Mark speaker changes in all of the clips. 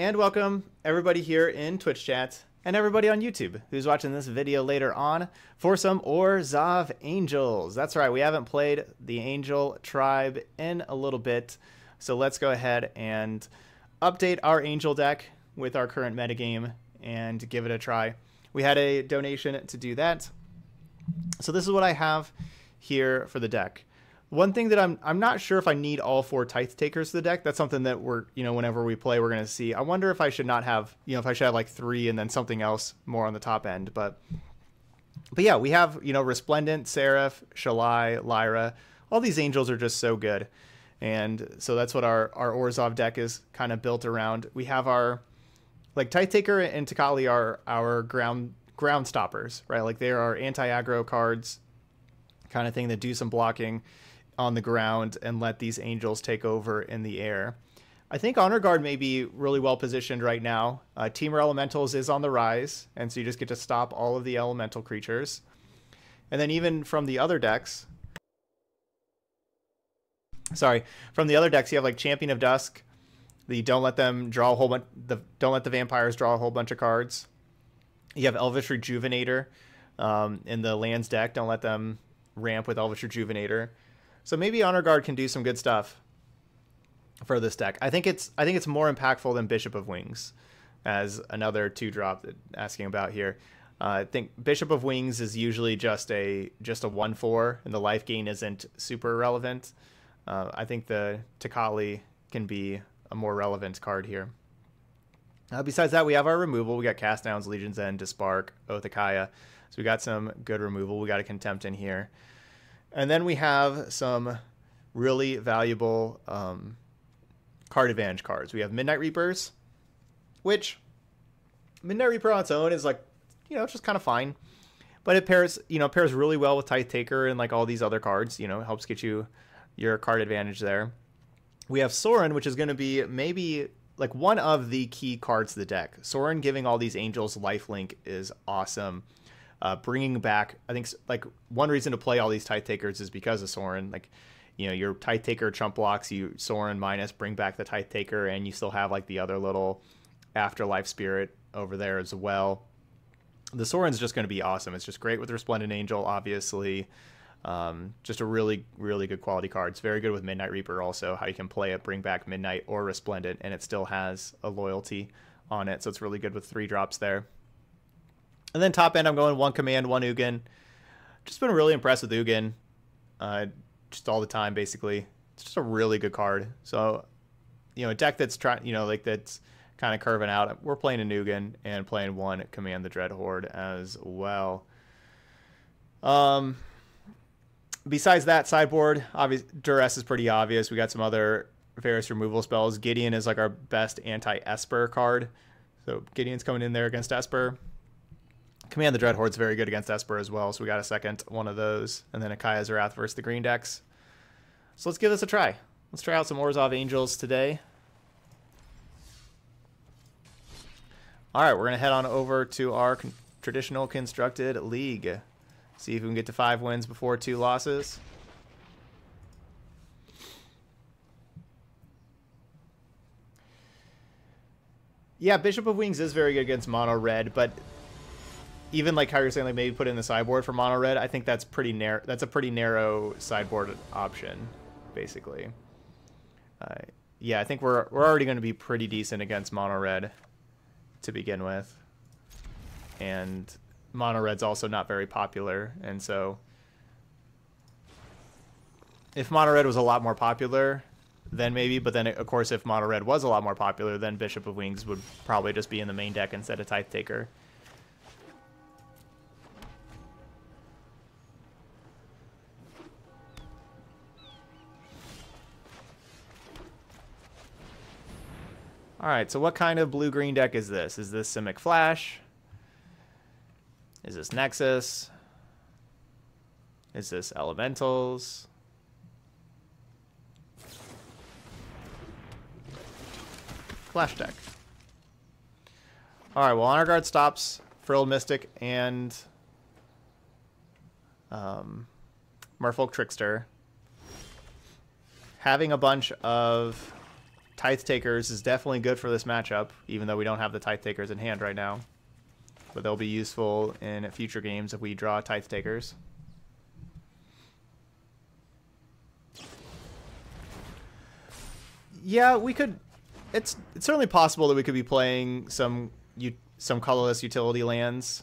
Speaker 1: and welcome everybody here in Twitch chat and everybody on YouTube who's watching this video later on for some Orzhov Angels. That's right, we haven't played the Angel tribe in a little bit, so let's go ahead and update our Angel deck with our current metagame and give it a try. We had a donation to do that. So this is what I have here for the deck. One thing that I'm I'm not sure if I need all four Tithe Takers to the deck. That's something that we're you know whenever we play we're gonna see. I wonder if I should not have you know if I should have like three and then something else more on the top end. But but yeah, we have you know Resplendent, Seraph, Shalai, Lyra. All these angels are just so good, and so that's what our our Orzhov deck is kind of built around. We have our like Tithe Taker and Tocatli are our ground ground stoppers, right? Like they are anti aggro cards, kind of thing that do some blocking on the ground and let these angels take over in the air. I think Honor Guard may be really well positioned right now. Uh, Temur Elementals is on the rise, and so you just get to stop all of the elemental creatures. And then even from the other decks, sorry, from the other decks, you have like Champion of Dusk. The don't let them draw a whole bunch. The don't let the vampires draw a whole bunch of cards. You have Elvish Rejuvenator um, in the lands deck. Don't let them ramp with Elvish Rejuvenator. So maybe Honor Guard can do some good stuff for this deck. I think it's I think it's more impactful than Bishop of Wings as another two drop that asking about here. Uh, I think Bishop of Wings is usually just a just a one four, and the life gain isn't super relevant. Uh, I think the Tocatli can be a more relevant card here. Uh, besides that, we have our removal. We got Cast Downs, Legion's End, Despark, Oath of So we got some good removal. We got a Contempt in here. And then we have some really valuable um, card advantage cards. We have Midnight Reapers, which Midnight Reaper on its own is like, you know, just kind of fine. But it pairs, you know, pairs really well with Tithe Taker and like all these other cards. You know, helps get you your card advantage there. We have Sorin, which is going to be maybe like one of the key cards of the deck. Sorin giving all these angels lifelink is awesome uh, bringing back. I think like one reason to play all these Tithe Takers is because of Sorin. Like, you know, your Tithe Taker chump blocks you Sorin minus, bring back the Tithe Taker, and you still have like the other little afterlife spirit over there as well. The Sorin's just going to be awesome. It's just great with Resplendent Angel, obviously. Um, just a really, really good quality card. It's very good with Midnight Reaper also, how you can play it, bring back Midnight or Resplendent, and it still has a loyalty on it. So it's really good with three drops there. And then top end, I'm going one command, one Ugin. Just been really impressed with Ugin, uh, just all the time basically. It's just a really good card. So, you know, a deck that's trying, you know, like that's kind of curving out. We're playing a Ugin and playing one command the Dread Horde as well. Um, besides that sideboard, obvious duress is pretty obvious. We got some other various removal spells. Gideon is like our best anti Esper card. So Gideon's coming in there against Esper. Command the Dread Horde's very good against Esper as well, so we got a second one of those. And then a Kaya's Wrath versus the green decks. So let's give this a try. Let's try out some Orzhov Angels today. Alright, we're going to head on over to our con traditional constructed league. See if we can get to five wins before two losses. Yeah, Bishop of Wings is very good against mono red, but even like how you're saying, like maybe put in the sideboard for mono red. I think that's pretty narrow. That's a pretty narrow sideboard option, basically. Uh, yeah, I think we're we're already going to be pretty decent against mono red to begin with, and mono red's also not very popular, and so if mono red was a lot more popular, then maybe. But then, of course, if mono red was a lot more popular, then Bishop of Wings would probably just be in the main deck instead of Tithe Taker. Alright, so what kind of blue-green deck is this? Is this Simic Flash? Is this Nexus? Is this Elementals? Flash deck. Alright, well Honor Guard stops Frilled Mystic and um, Merfolk Trickster. Having a bunch of Tithe Takers is definitely good for this matchup, even though we don't have the Tithe Takers in hand right now. But they'll be useful in future games if we draw Tithe Takers. Yeah, we could. It's it's certainly possible that we could be playing some you some colorless utility lands.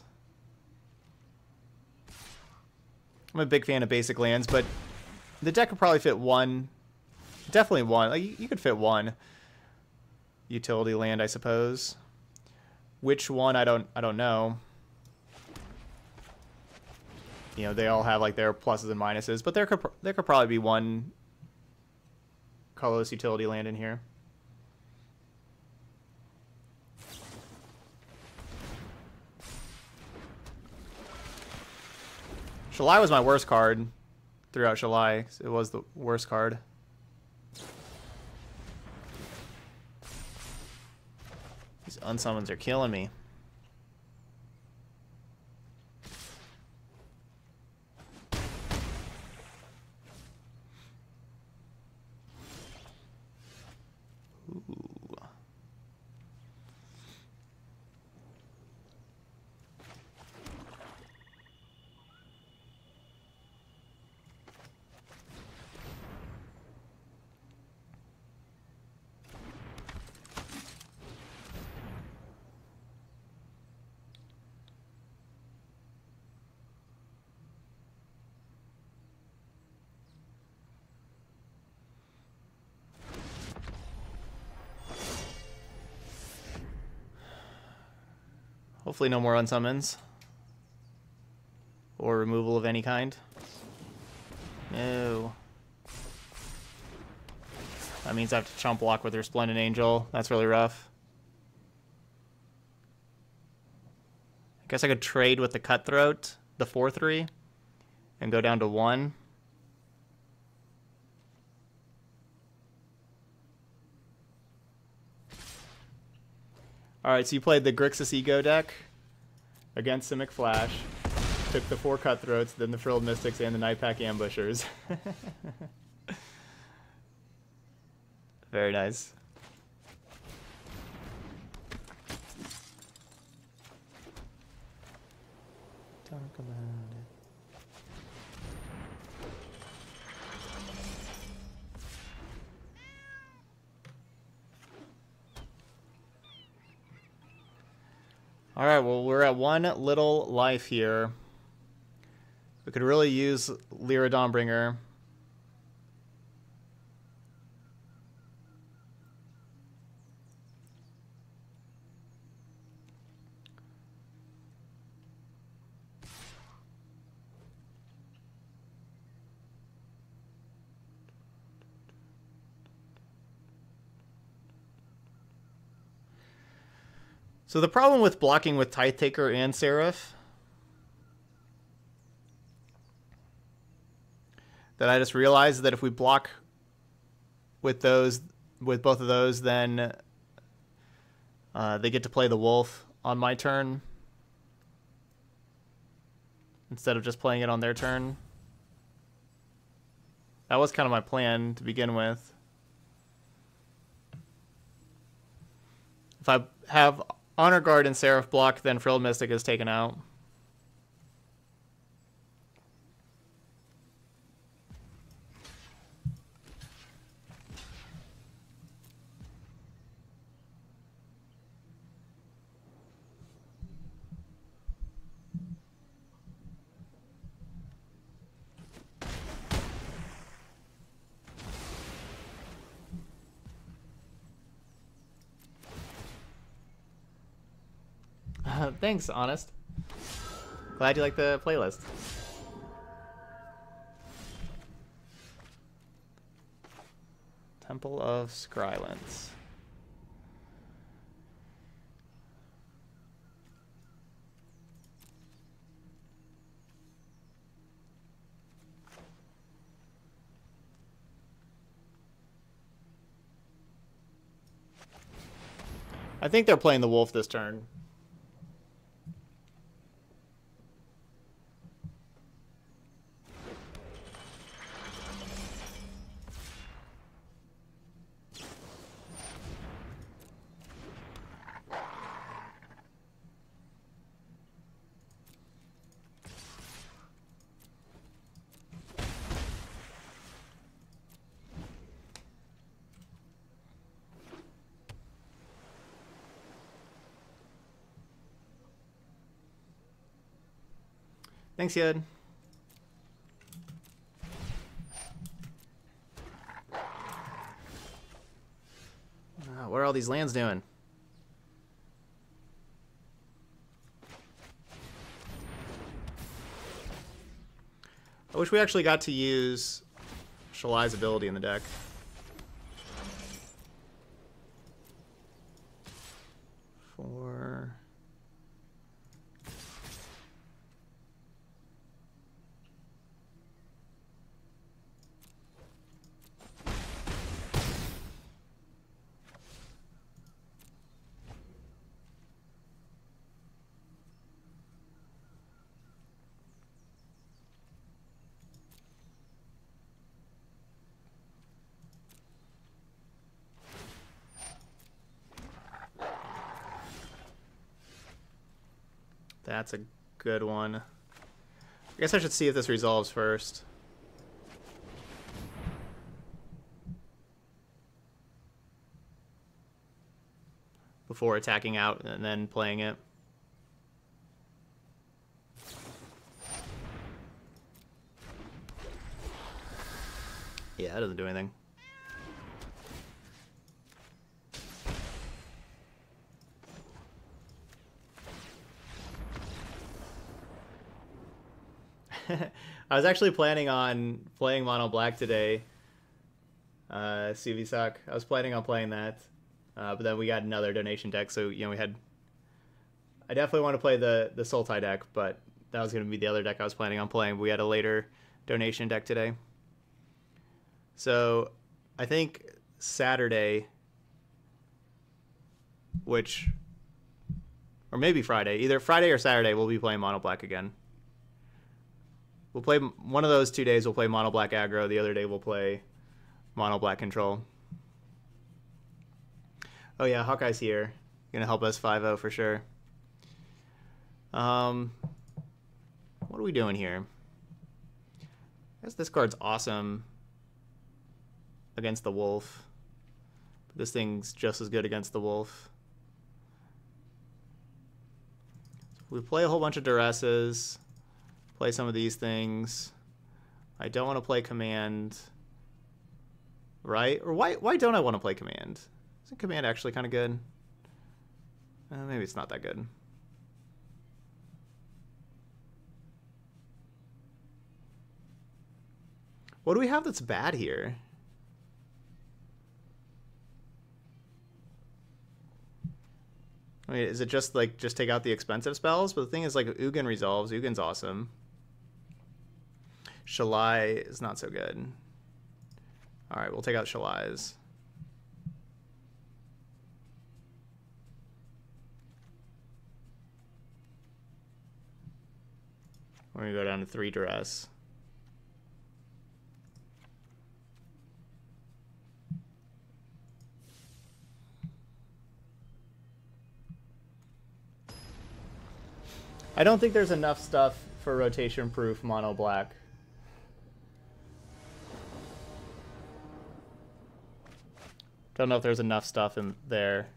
Speaker 1: I'm a big fan of basic lands, but the deck could probably fit one. Definitely one. Like you, could fit one utility land, I suppose. Which one I don't I don't know. You know, they all have like their pluses and minuses, but there could there could probably be one colorless utility land in here. Shalai was my worst card throughout Shalai. It was the worst card. Unsummons are killing me. Hopefully no more unsummons. Or removal of any kind. No. That means I have to chump block with Resplendent Angel. That's really rough. I guess I could trade with the Cutthroat, the 4-3, and go down to 1. Alright, so you played the Grixis Ego deck against Simic Flash. Took the four Cutthroats, then the Frilled Mystics, and the Nightpack Ambushers. Very nice. Talk about it. All right, well, we're at one little life here. We could really use Lyra Dawnbringer. So the problem with blocking with Tithe Taker and Seraph that I just realized that if we block with those with both of those, then uh, they get to play the wolf on my turn instead of just playing it on their turn. That was kind of my plan to begin with. If I have Honor Guard and Seraph block, then Frilled Mystic is taken out. Thanks, Honest. Glad you like the playlist. Temple of Skrylands. I think they're playing the wolf this turn. Thanks, Yud. Uh, what are all these lands doing? I wish we actually got to use Shalai's ability in the deck. Four. That's a good one. I guess I should see if this resolves first. Before attacking out and then playing it. Yeah, that doesn't do anything. I was actually planning on playing Mono Black today. Uh, CV I was planning on playing that, uh, but then we got another donation deck, so you know we had. I definitely want to play the the Soul Tie deck, but that was going to be the other deck I was planning on playing. We had a later donation deck today. So, I think Saturday, which, or maybe Friday, either Friday or Saturday, we'll be playing Mono Black again. We'll play one of those two days. We'll play mono black aggro. The other day we'll play mono black control. Oh yeah, HawkTie's here. Gonna help us 5-0 for sure. Um, what are we doing here? I guess this card's awesome against the wolf. But this thing's just as good against the wolf. We play a whole bunch of duresses play some of these things. I don't want to play command, right? Or why, why don't I want to play command? Isn't command actually kind of good? Uh, maybe it's not that good. What do we have that's bad here? I mean, is it just like just take out the expensive spells? But the thing is, like Ugin resolves. Ugin's awesome. Shalai is not so good. All right, we'll take out Shalai's. We're going to go down to three duress. I don't think there's enough stuff for rotation proof mono black. Don't know if there's enough stuff in there.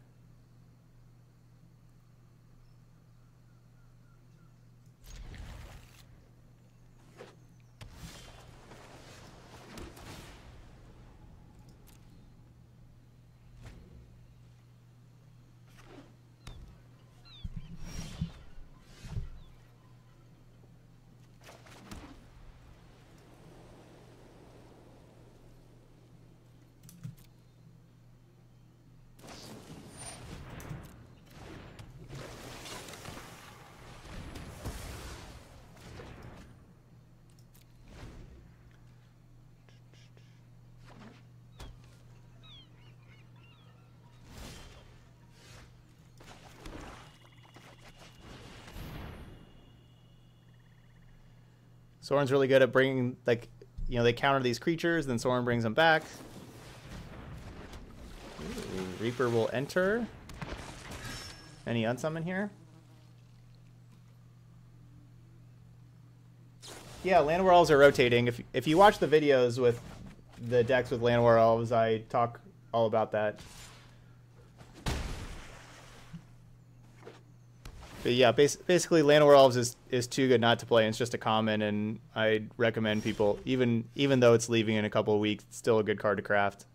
Speaker 1: Sorin's really good at bringing, like, you know, they counter these creatures, then Sorin brings them back. Ooh, Reaper will enter. Any unsummon here? Yeah, Llanowar Elves are rotating. If, if you watch the videos with the decks with Llanowar Elves, I talk all about that. But yeah, bas- basically, Llanowar Elves is, is too good not to play. It's just a common, and I recommend people, even even though it's leaving in a couple of weeks, it's still a good card to craft.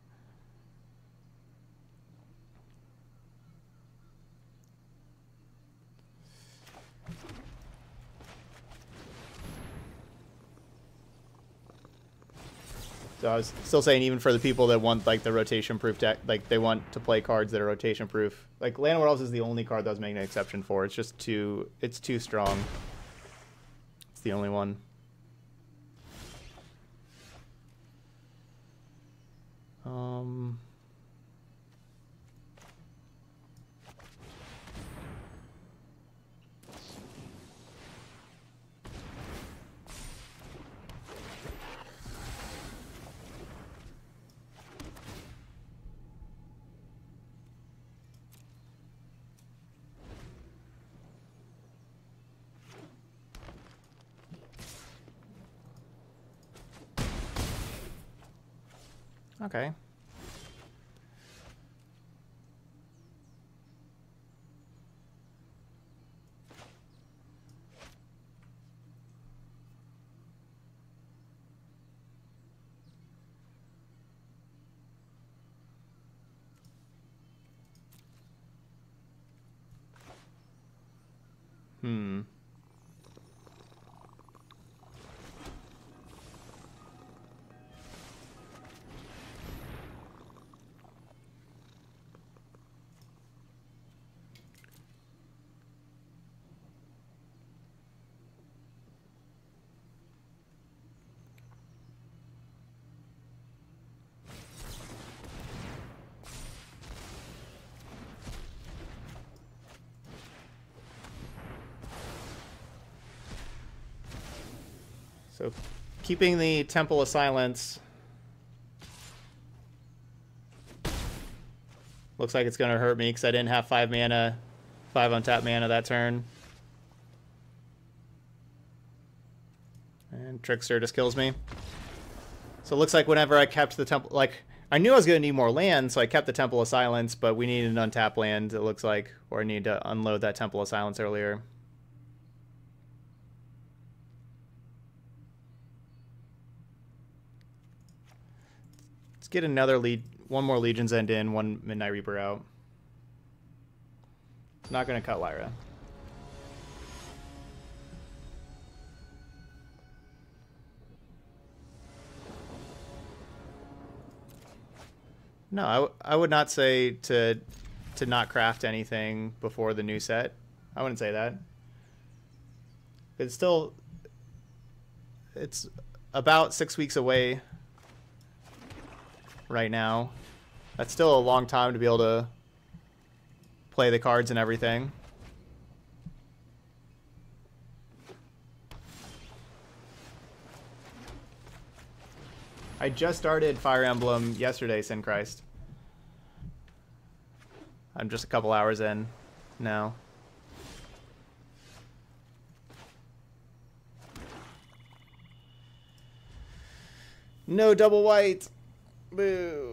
Speaker 1: So I was still saying, even for the people that want like the rotation proof deck, like they want to play cards that are rotation proof. Like Llanowar Elves is the only card that was making an exception for. It's just too, it's too strong. It's the only one. Um. Okay. Hmm. So keeping the Temple of Silence. Looks like it's going to hurt me because I didn't have 5 mana, 5 untap mana that turn. And Trickster just kills me. So it looks like whenever I kept the Temple... Like, I knew I was going to need more land, so I kept the Temple of Silence, but we needed an untap land, it looks like. Or I need to unload that Temple of Silence earlier. Get another lead, one more Legion's End in, one Midnight Reaper out. Not to cut Lyra. No, I, I would not say to to not craft anything before the new set. I wouldn't say that. It's still it's about six weeks away right now. That's still a long time to be able to play the cards and everything. I just started Fire Emblem yesterday, Sin Christ. I'm just a couple hours in now. No double white. Boo.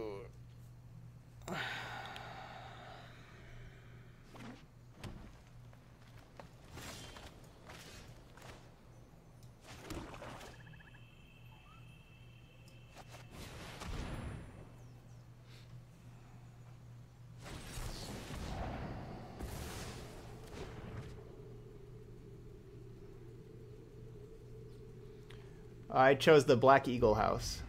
Speaker 1: I chose the Black Eagle house.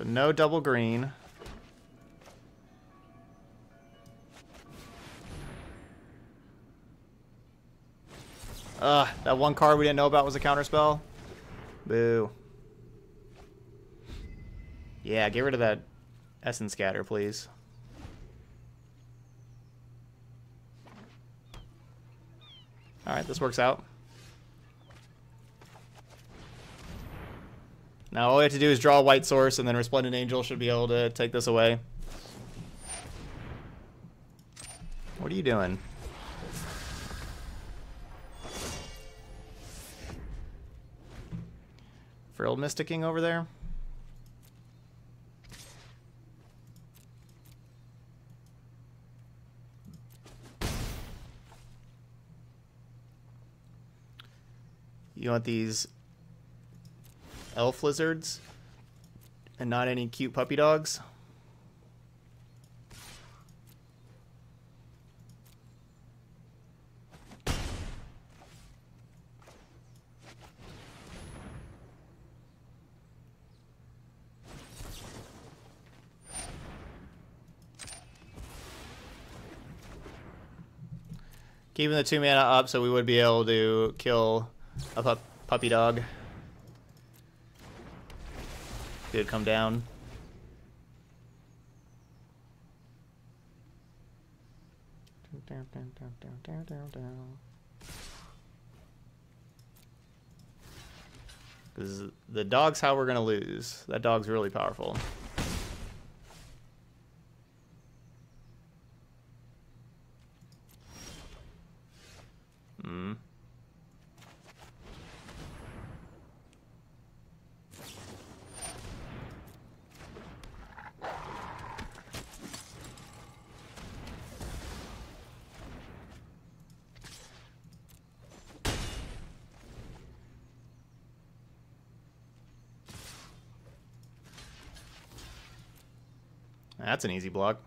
Speaker 1: So no double green. Ugh, that one card we didn't know about was a counterspell. Boo. Yeah, get rid of that Essence Scatter, please. Alright, this works out. Now all we have to do is draw a white source, and then Resplendent Angel should be able to take this away. What are you doing? Frilled Mysticking over there? You want these elf lizards and not any cute puppy dogs? Keeping the two mana up so we would be able to kill a pup puppy dog. Did come down. Because the dog's how we're going to lose. That dog's really powerful. Hmm. That's an easy block.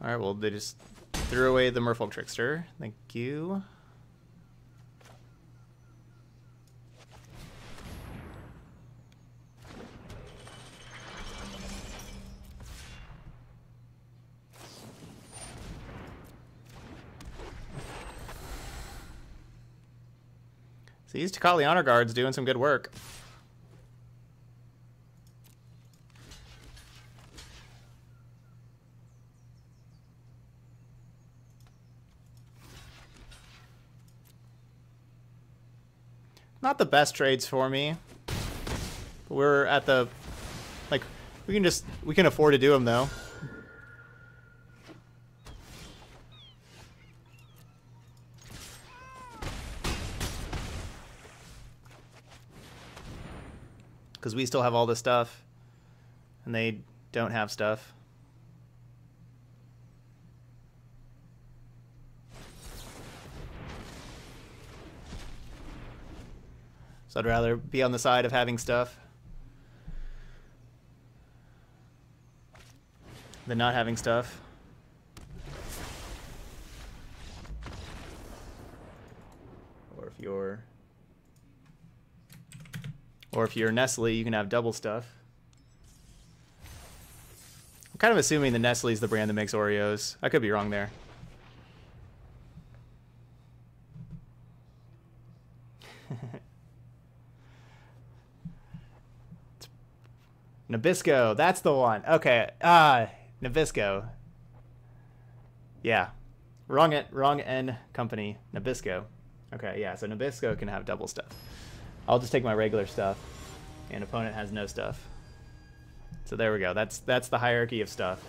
Speaker 1: Alright, well, they just threw away the Merfolk Trickster. Thank you. These Tocatli Honor Guards doing some good work. Not the best trades for me. But we're at the... Like, we can just... We can afford to do them, though. Because we still have all this stuff. And they don't have stuff. So I'd rather be on the side of having stuff than not having stuff. Or if you're or if you're Nestle, you can have double stuff. I'm kind of assuming the Nestle is the brand that makes Oreos. I could be wrong there. Nabisco, that's the one. Okay, ah, uh, Nabisco. Yeah, wrong it, wrong N company. Nabisco. Okay, yeah. So Nabisco can have double stuff. I'll just take my regular stuff, and opponent has no stuff. So there we go. That's that's the hierarchy of stuff.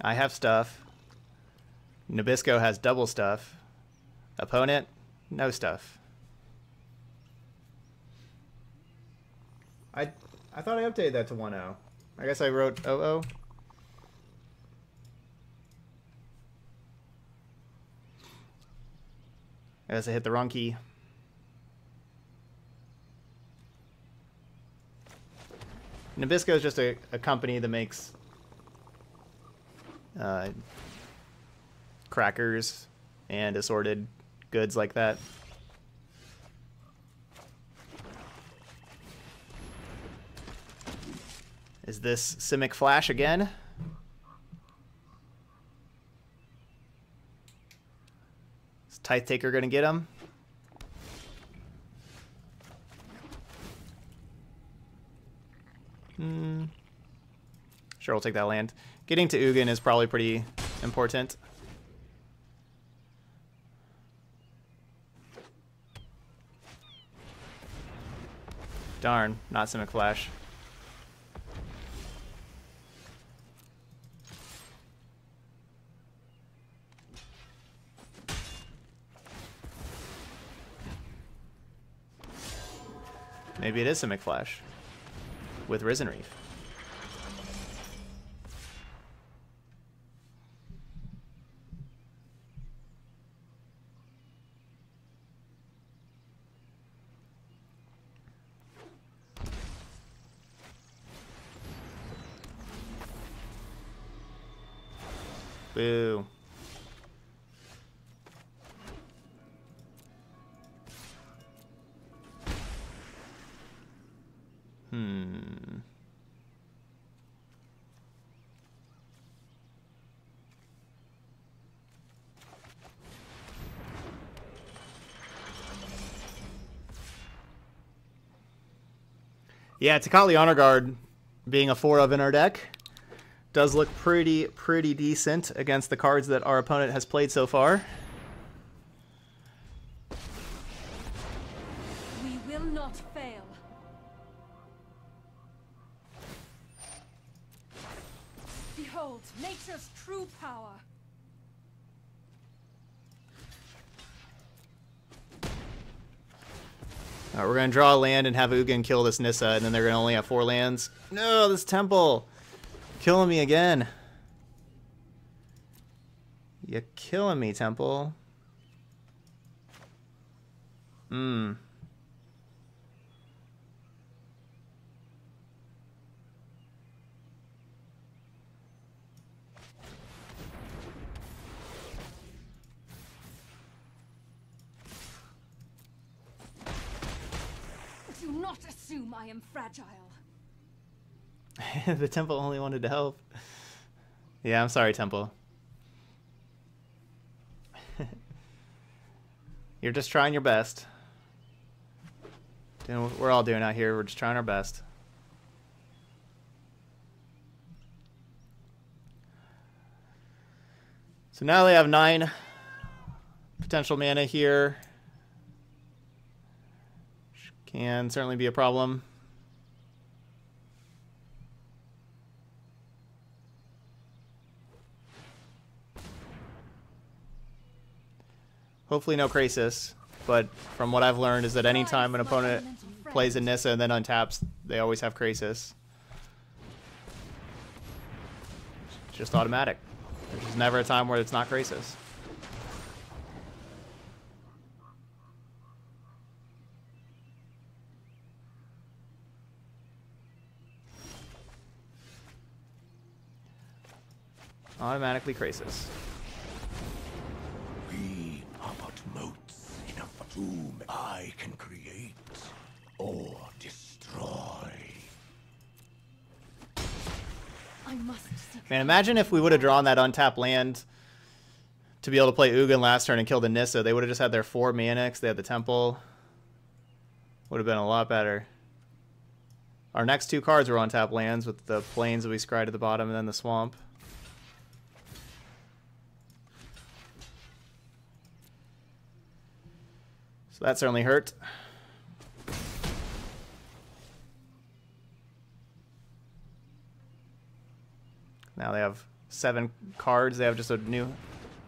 Speaker 1: I have stuff. Nabisco has double stuff. Opponent, no stuff. I I thought I updated that to 1.0. I guess I wrote 00. I guess I hit the wrong key. Nabisco is just a, a company that makes uh, crackers and assorted goods like that. Is this Simic Flash again? Tithe Taker to get him? Hmm. Sure, we'll take that land. Getting to Ugin is probably pretty important. Darn, not Simic Flash. Maybe it is Simic McFlash. with Risen Reef. Yeah, Tocatli Honor Guard being a 4 of in our deck does look pretty, pretty decent against the cards that our opponent has played so far. Draw a land and have Ugin kill this Nissa, and then they're going to only have four lands. No, this temple! Killing me again. You're killing me, Temple. Hmm.
Speaker 2: Do not assume I am fragile.
Speaker 1: the Temple only wanted to help. Yeah, I'm sorry, Temple. You're just trying your best. Doing what we're all doing out here. We're just trying our best. So now they have nine potential mana here. Can certainly be a problem. Hopefully no Krasis, but from what I've learned is that anytime an opponent plays a Nissa and then untaps, they always have Krasis. It's just automatic. There's never a time where it's not Krasis. Automatically Krasis.
Speaker 3: We are but motes in a tomb I can create or destroy.
Speaker 2: I must seek
Speaker 1: Man, imagine if we would have drawn that untapped land to be able to play Ugin last turn and kill the Nissa. They would have just had their four Manix. They had the Temple. Would have been a lot better. Our next two cards were untapped lands with the plains that we scryed at the bottom and then the swamp. So that certainly hurt. Now they have seven cards. They have just a new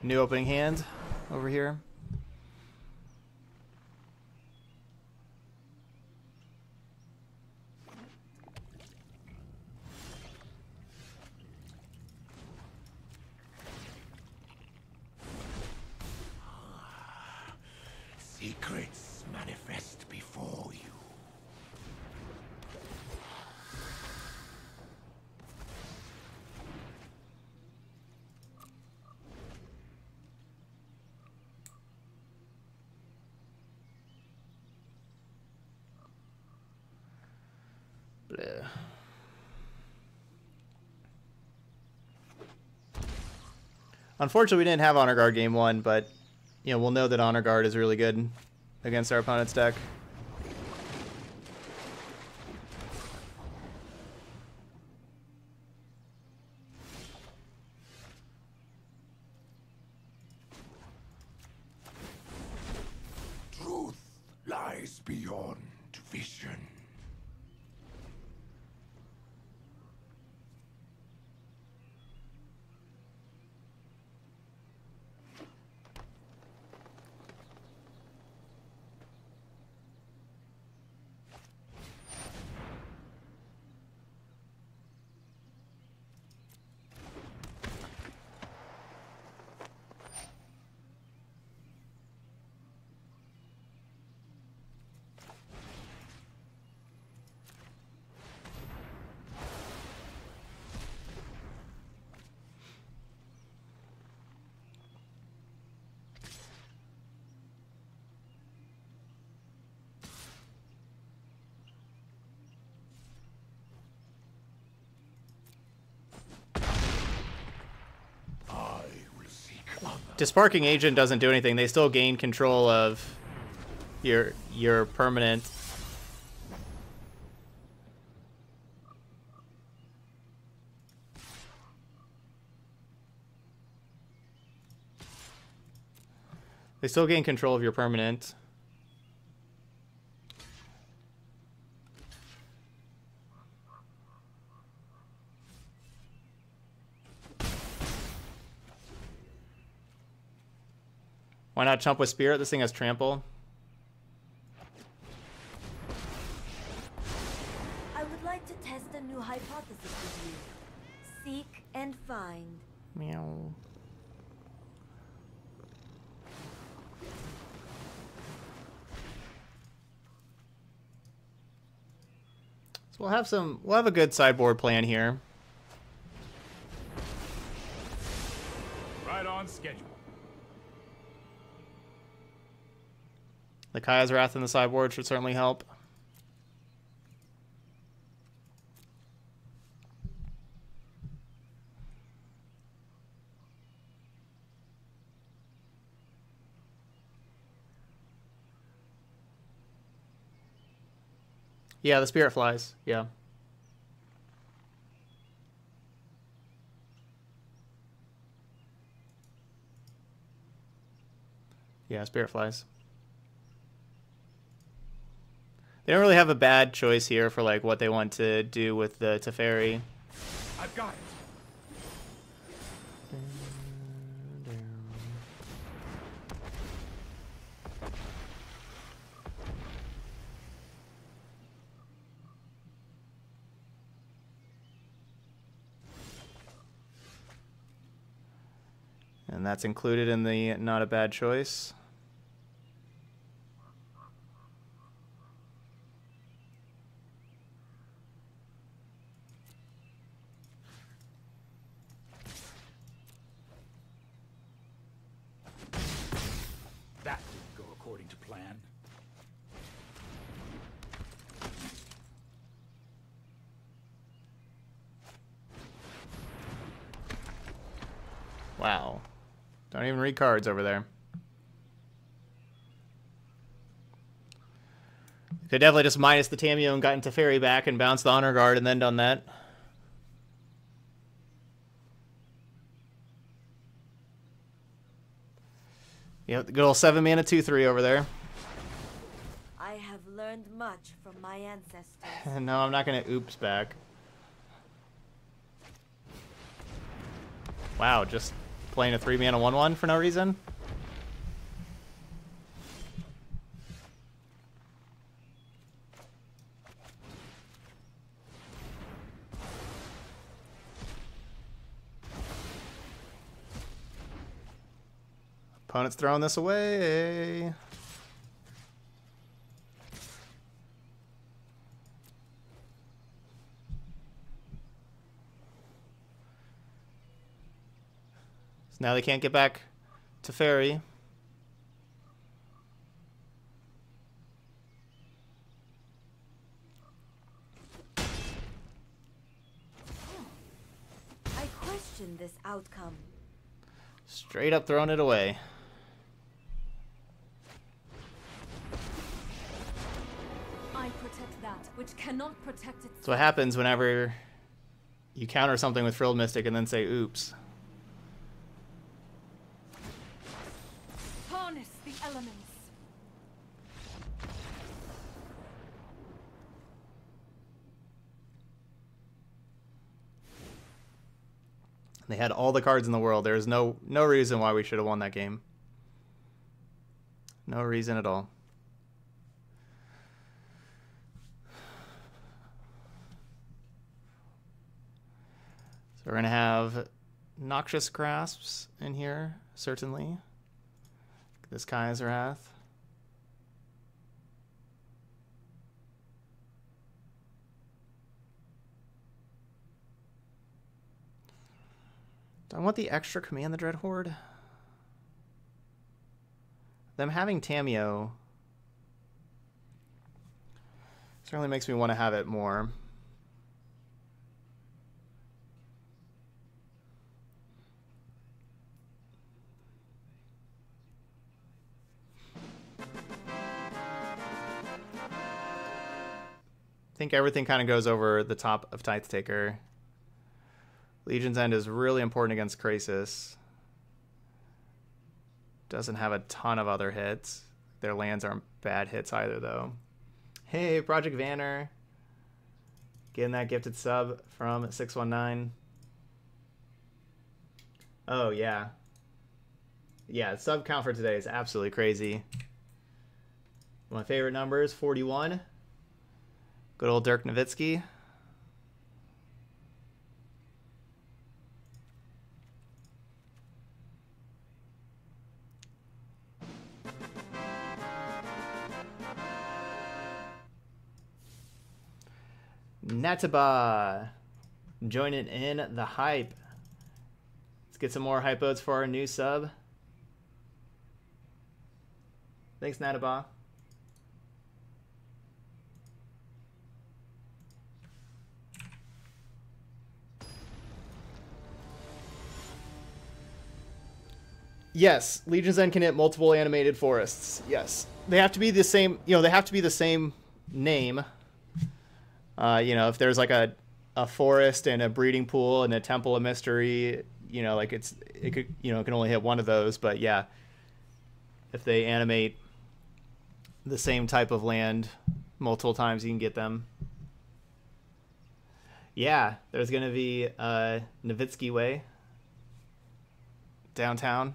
Speaker 1: new opening hand over here.
Speaker 3: Secrets manifest before you.
Speaker 1: Bleh. Unfortunately, we didn't have Honor Guard game one, but you know we'll know that Honor Guard is really good against our opponent's deck.
Speaker 3: Truth lies beyond vision.
Speaker 1: Disparking Agent doesn't do anything. They still gain control of your your permanent. They still gain control of your permanent. Why not chump with Spirit? This thing has trample.
Speaker 4: I would like to test a new hypothesis with you. Seek and find.
Speaker 1: Meow. So we'll have some we'll have a good sideboard plan here.
Speaker 5: Right on schedule.
Speaker 1: The Kaya's Wrath in the sideboard should certainly help. Yeah, the spirit flies. Yeah. Yeah, spirit flies. They don't really have a bad choice here for like what they want to do with the Teferi.
Speaker 5: I've got it.
Speaker 1: And that's included in the not a bad choice.
Speaker 5: That didn't go according to plan.
Speaker 1: Wow. Don't even read cards over there. Could definitely just minus the Tamiyo and gotten Teferi back and bounced the Honor Guard and then done that. Yep, the good old 7 mana 2 3 over there.
Speaker 4: I have learned much from my ancestors.
Speaker 1: No, I'm not going to oops back. Wow, just playing a 3 mana 1 1 for no reason? Opponent's throwing this away. Now they can't get back Teferi.
Speaker 4: I question this outcome.
Speaker 1: Straight up throwing it away.
Speaker 2: I protect that which cannot protect itself.
Speaker 1: That's what happens whenever you counter something with Frilled Mystic and then say oops.
Speaker 2: Harness the elements.
Speaker 1: They had all the cards in the world. There's no no reason why we should have won that game. No reason at all. So we're gonna have Noxious Grasps in here, certainly. This Kaya's Wrath. Do I want the extra command the Dread Horde? Them having Tamiyo certainly makes me want to have it more. I think everything kind of goes over the top of Tithe Taker. Legion's End is really important against Krasis. Doesn't have a ton of other hits. Their lands aren't bad hits either, though. Hey, Project Vanner. Getting that gifted sub from 619. Oh, yeah. Yeah, sub count for today is absolutely crazy. My favorite number is 41. Good old Dirk Nowitzki. Nataba joining in the hype. Let's get some more hype votes for our new sub. Thanks, Nataba. Yes, Legion's End can hit multiple animated forests. Yes, they have to be the same. You know, they have to be the same name. Uh, you know, if there's like a a forest and a breeding pool and a temple of mystery, you know, like it's it could you know it can only hit one of those. But yeah, if they animate the same type of land multiple times, you can get them. Yeah, there's gonna be uh, Nowitzki Way downtown.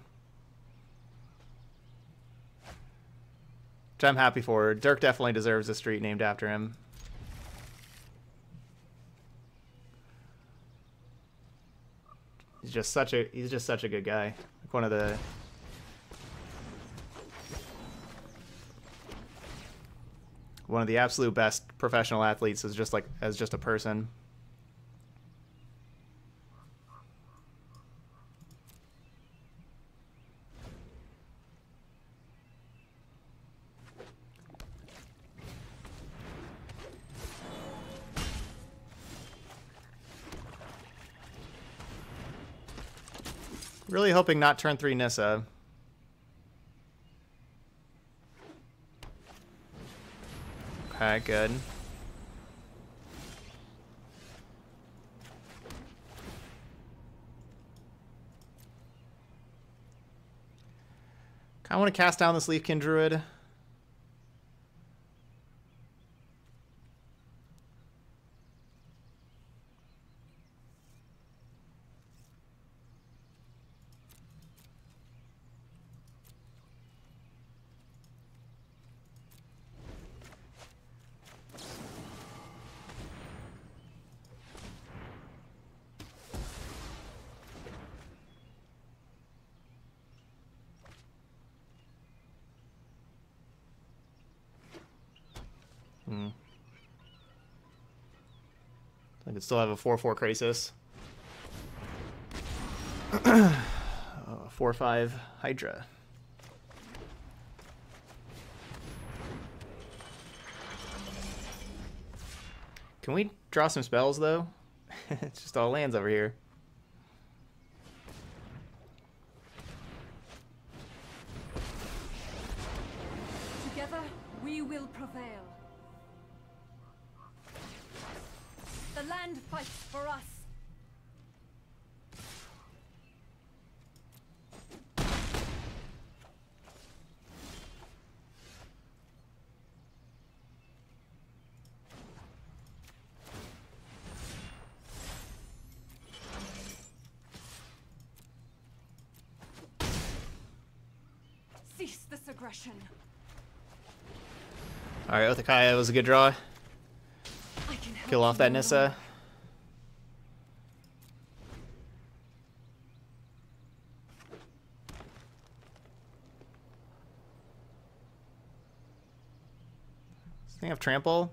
Speaker 1: Which I'm happy for. Dirk definitely deserves a street named after him. He's just such a he's just such a good guy. Like one of the one of the absolute best professional athletes is just like as just a person. Really hoping not turn 3 Nissa. Okay, good. I want to cast down this Leafkin Druid. Hmm. I could still have a 4-4 Krasis. 4-5 Hydra. Can we draw some spells, though? it's just all lands over here.
Speaker 2: Cease this aggression.
Speaker 1: Alright, Oath of Kaya was a good draw.
Speaker 2: I
Speaker 1: Kill off that Nissa.
Speaker 2: longer.
Speaker 1: Does they have trample?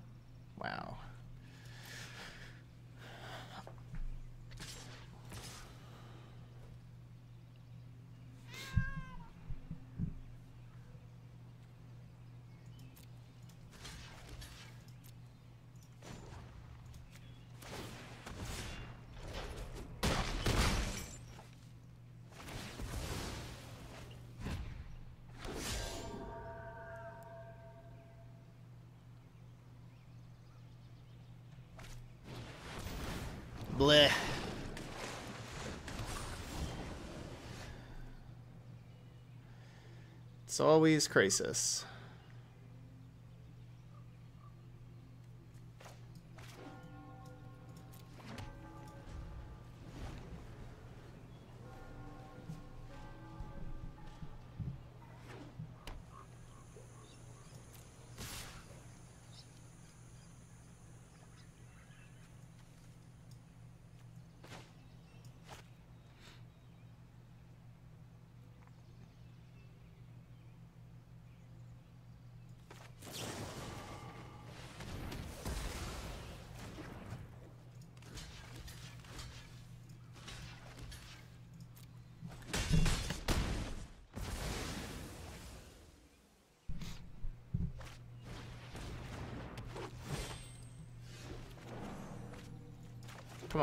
Speaker 1: It's always Krasis.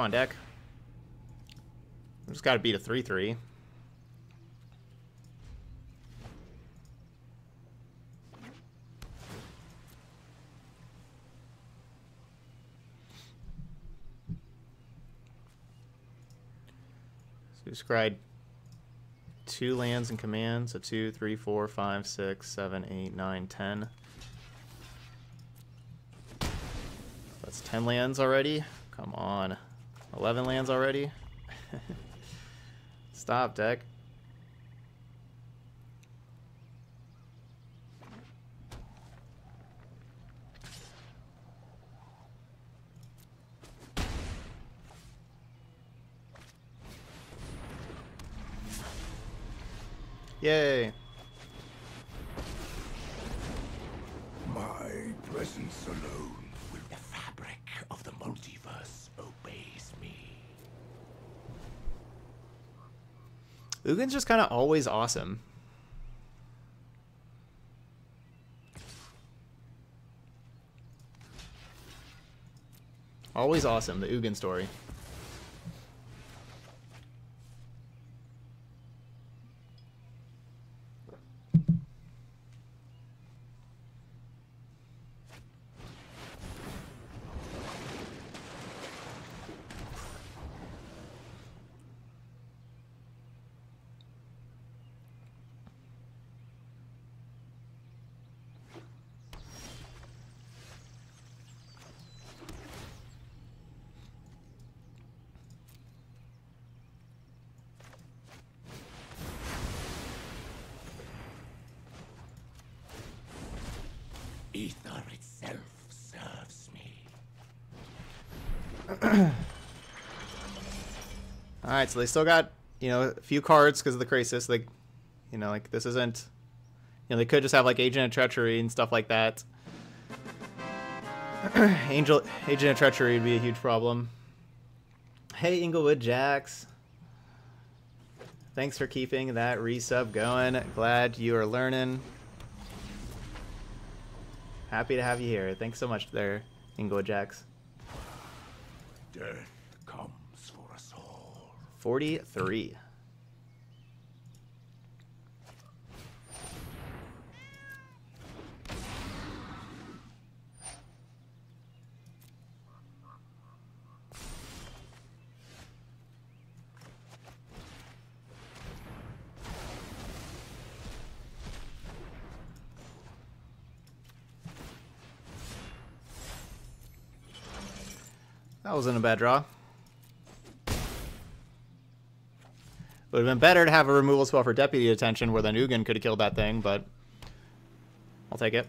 Speaker 1: On, deck. Just got to beat a 3 3. So we scryed two lands and commands. So two, three, four, five, six, seven, eight, nine, ten. That's 10 lands already. Come on. 11 lands already? Stop, deck. Yay.
Speaker 3: My presence alone will the fabric of the multiverse obeys me.
Speaker 1: Ugin's just kind of always awesome. Always awesome, the Ugin story.
Speaker 3: Ether itself serves me.
Speaker 1: All right, so they still got you know a few cards because of the Krasis. Like, you know, like this isn't. You know, they could just have like Agent of Treachery and stuff like that. Angel Agent of Treachery would be a huge problem. Hey, Inglewood Jax. Thanks for keeping that resub going. Glad you are learning. Happy to have you here. Thanks so much there, Inglewood Jax.
Speaker 3: Death comes for us all.
Speaker 1: 43. Wasn't a bad draw. Would have been better to have a removal spell for Deputy Detention where then Ugin could have killed that thing, but I'll take it.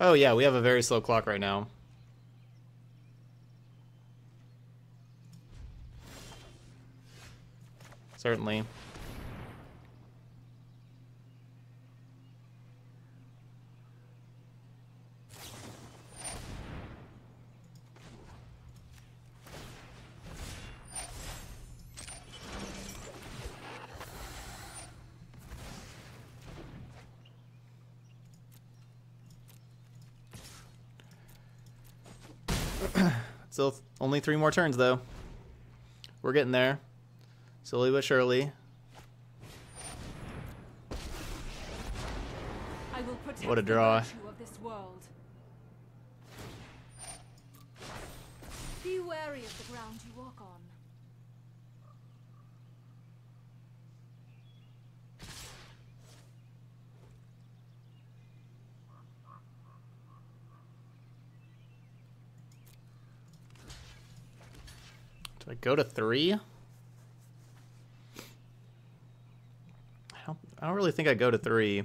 Speaker 1: Oh yeah, we have a very slow clock right now. Certainly. Still only three more turns though. We're getting there. Slowly but surely.
Speaker 2: I will
Speaker 1: What a draw.
Speaker 2: of this world. Be wary of the ground you walk on.
Speaker 1: Do I go to three? I don't, really think I go to three.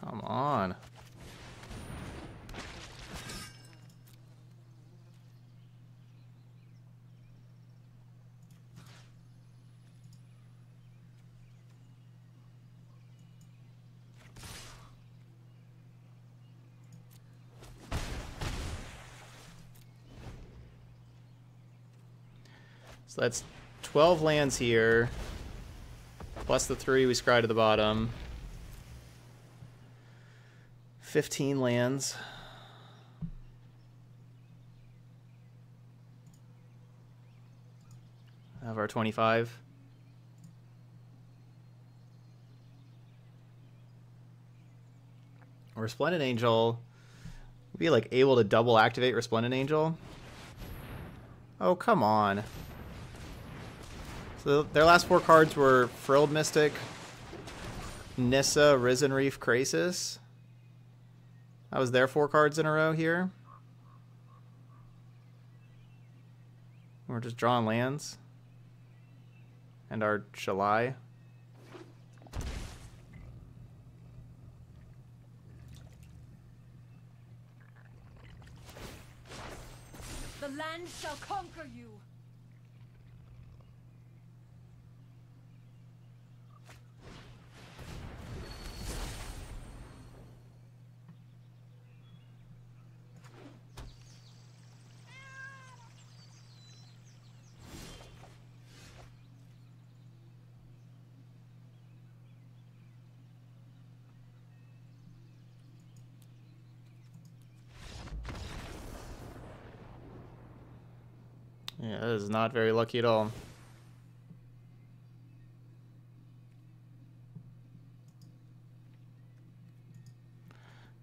Speaker 1: Come on. So that's 12 lands here, plus the three we scry to the bottom. 15 lands. Of our 25. Resplendent Angel. Be like able to double activate Resplendent Angel. Oh, come on. So their last four cards were Frilled Mystic, Nissa, Risen Reef, Krasis. That was their four cards in a row here. We're just drawing lands. And our Shalai.
Speaker 2: The land shall conquer you.
Speaker 1: Yeah, that is not very lucky at all.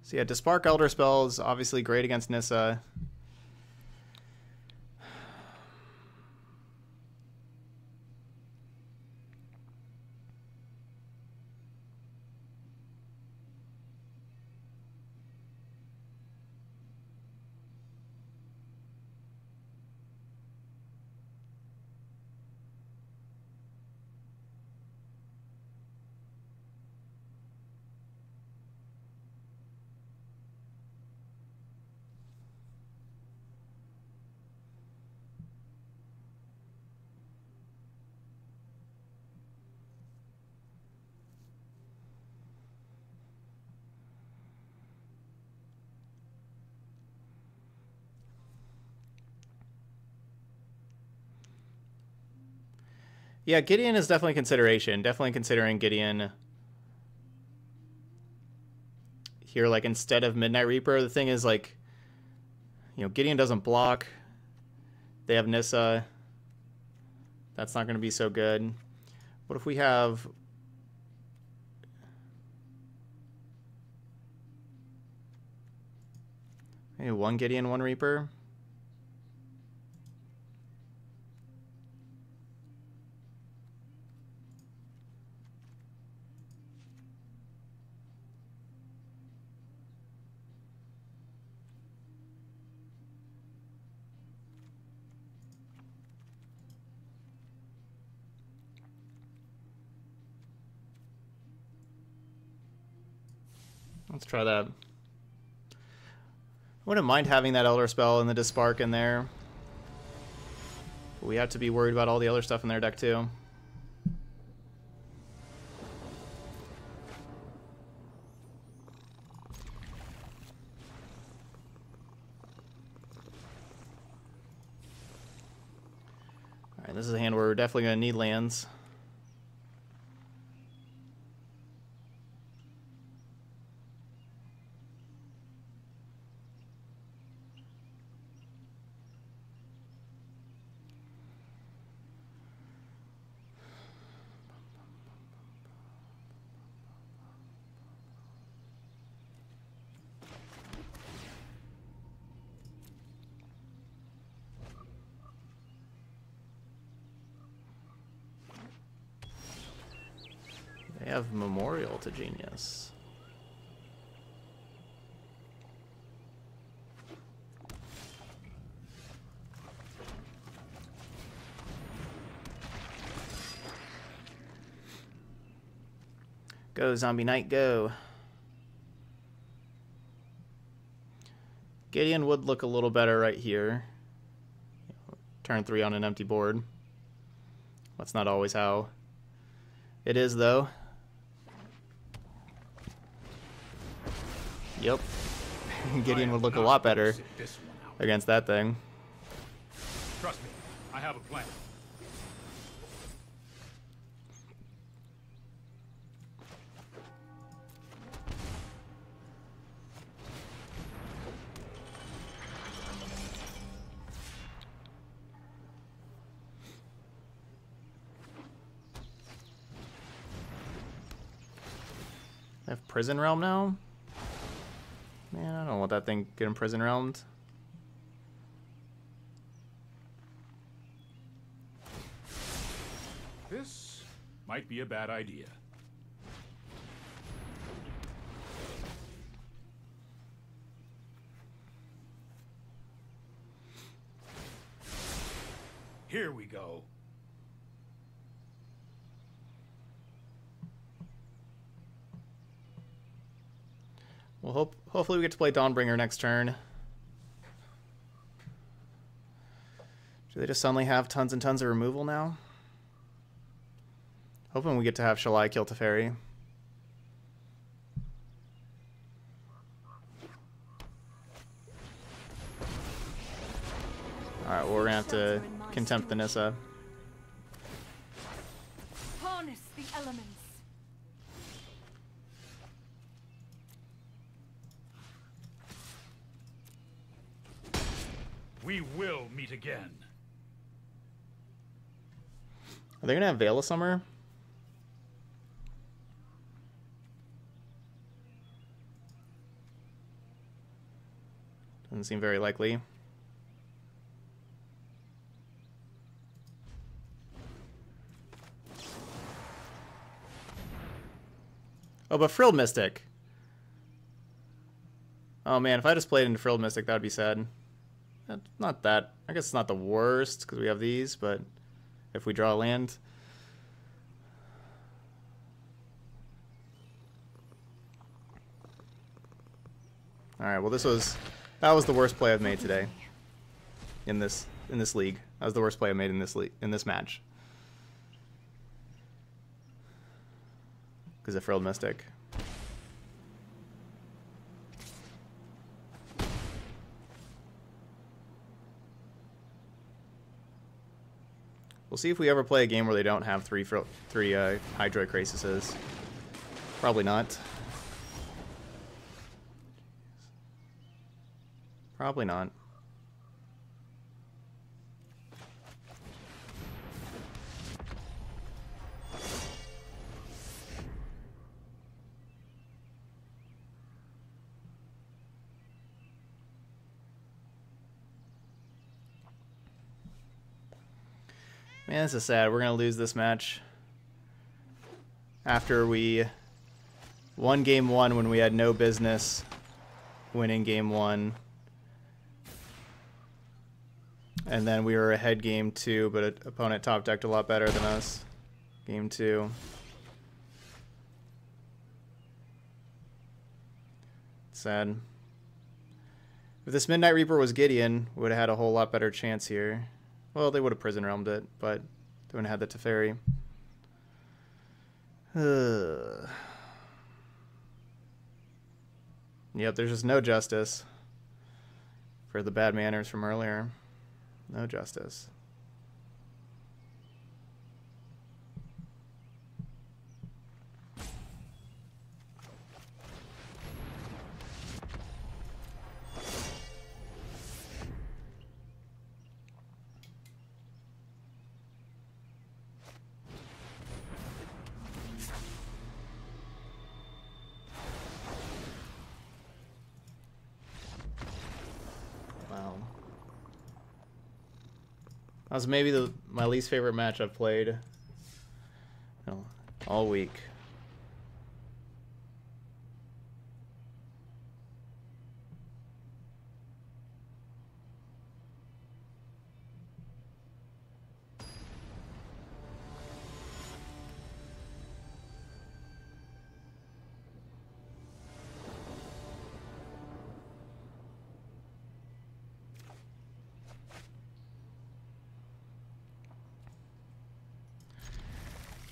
Speaker 1: So yeah, Dispark Elder Spell is obviously great against Nissa. Yeah, Gideon is definitely consideration. Definitely considering Gideon here, like instead of Midnight Reaper. The thing is, like, you know, Gideon doesn't block. They have Nissa. That's not going to be so good. What if we have maybe one Gideon, one Reaper? Let's try that. I wouldn't mind having that Elder Spell and the Dispark in there. But we have to be worried about all the other stuff in their deck, too. Alright, this is a hand where we're definitely going to need lands. Go, Zombie Knight, go. Gideon would look a little better right here. Turn three on an empty board. That's not always how it is, though. Yep. Gideon would look a lot better against that thing. Prison Realm now? Man, I don't want that thing getting Prison Realmed.
Speaker 5: This might be a bad idea. Here we go.
Speaker 1: Well, hope hopefully we get to play Dawnbringer next turn. Do they just suddenly have tons and tons of removal now? Hoping we get to have Shalai kill Teferi. Alright, well, we're gonna have to contempt the Nissa.
Speaker 2: Harness the elements.
Speaker 5: We will meet again.
Speaker 1: Are they gonna have Veil of Summer? Doesn't seem very likely. Oh, but Frilled Mystic. Oh man, if I just played into Frilled Mystic, that would be sad. Not that. I guess it's not the worst because we have these, but if we draw land. All right. Well, this was that was the worst play I've made today in this in this league. That was the worst play I made in this league in this match. Because of Frilled Mystic. We'll see if we ever play a game where they don't have three three uh, Krasises. Probably not. Probably not. Man, this is sad. We're gonna lose this match. After we won game one when we had no business winning game one. And then we were ahead game two, but a- opponent top decked a lot better than us. Game two. Sad. If this Midnight Reaper was Gideon, would have had a whole lot better chance here. Well, they would have prison realmed it, but they wouldn't have had the Teferi. Yep, there's just no justice for the bad manners from earlier. No justice. Was maybe the my least favorite match I've played no, all week.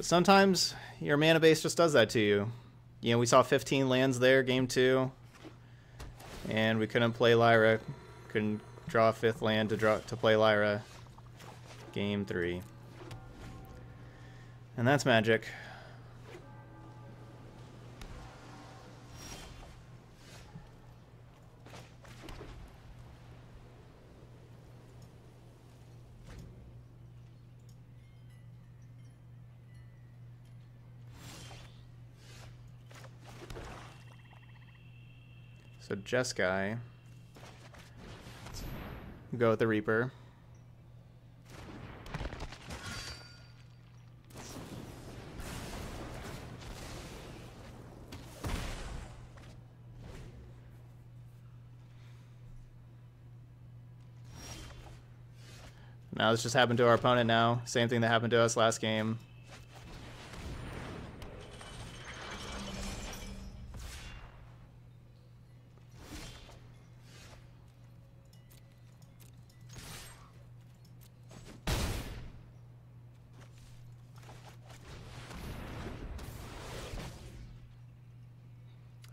Speaker 1: But sometimes your mana base just does that to you. You know, we saw 15 lands there, game two, and we couldn't play Lyra. Couldn't draw a fifth land to draw to play Lyra. Game three, and that's magic. So Jeskai. Go with the Reaper. Now this just happened to our opponent now. Same thing that happened to us last game.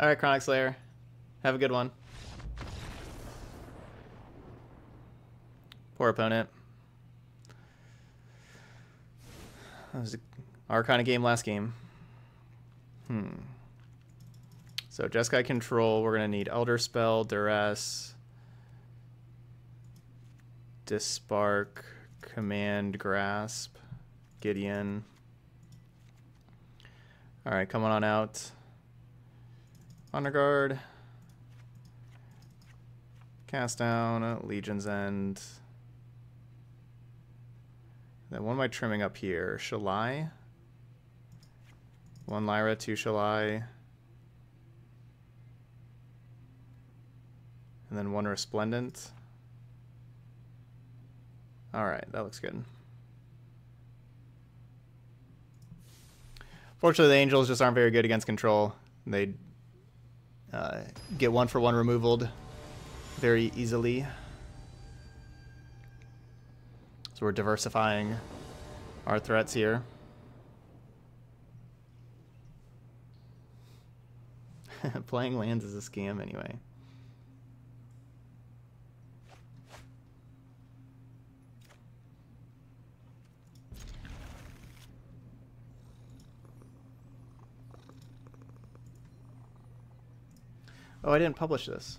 Speaker 1: All right, Chronic Slayer. Have a good one. Poor opponent. That was our kind of game last game. Hmm. So Jeskai Control, we're going to need Elder Spell, Duress, Dispark, Command Grasp, Gideon. Alright, coming on out. Honor Guard. Cast down, uh, Legion's End. Then what am I trimming up here? Shalai? One Lyra, two Shalai. And then one Resplendent. Alright, that looks good. Fortunately, the Angels just aren't very good against control. They uh, get one for one removaled very easily. So we're diversifying our threats here. Playing lands is a scam anyway. Oh, I didn't publish this.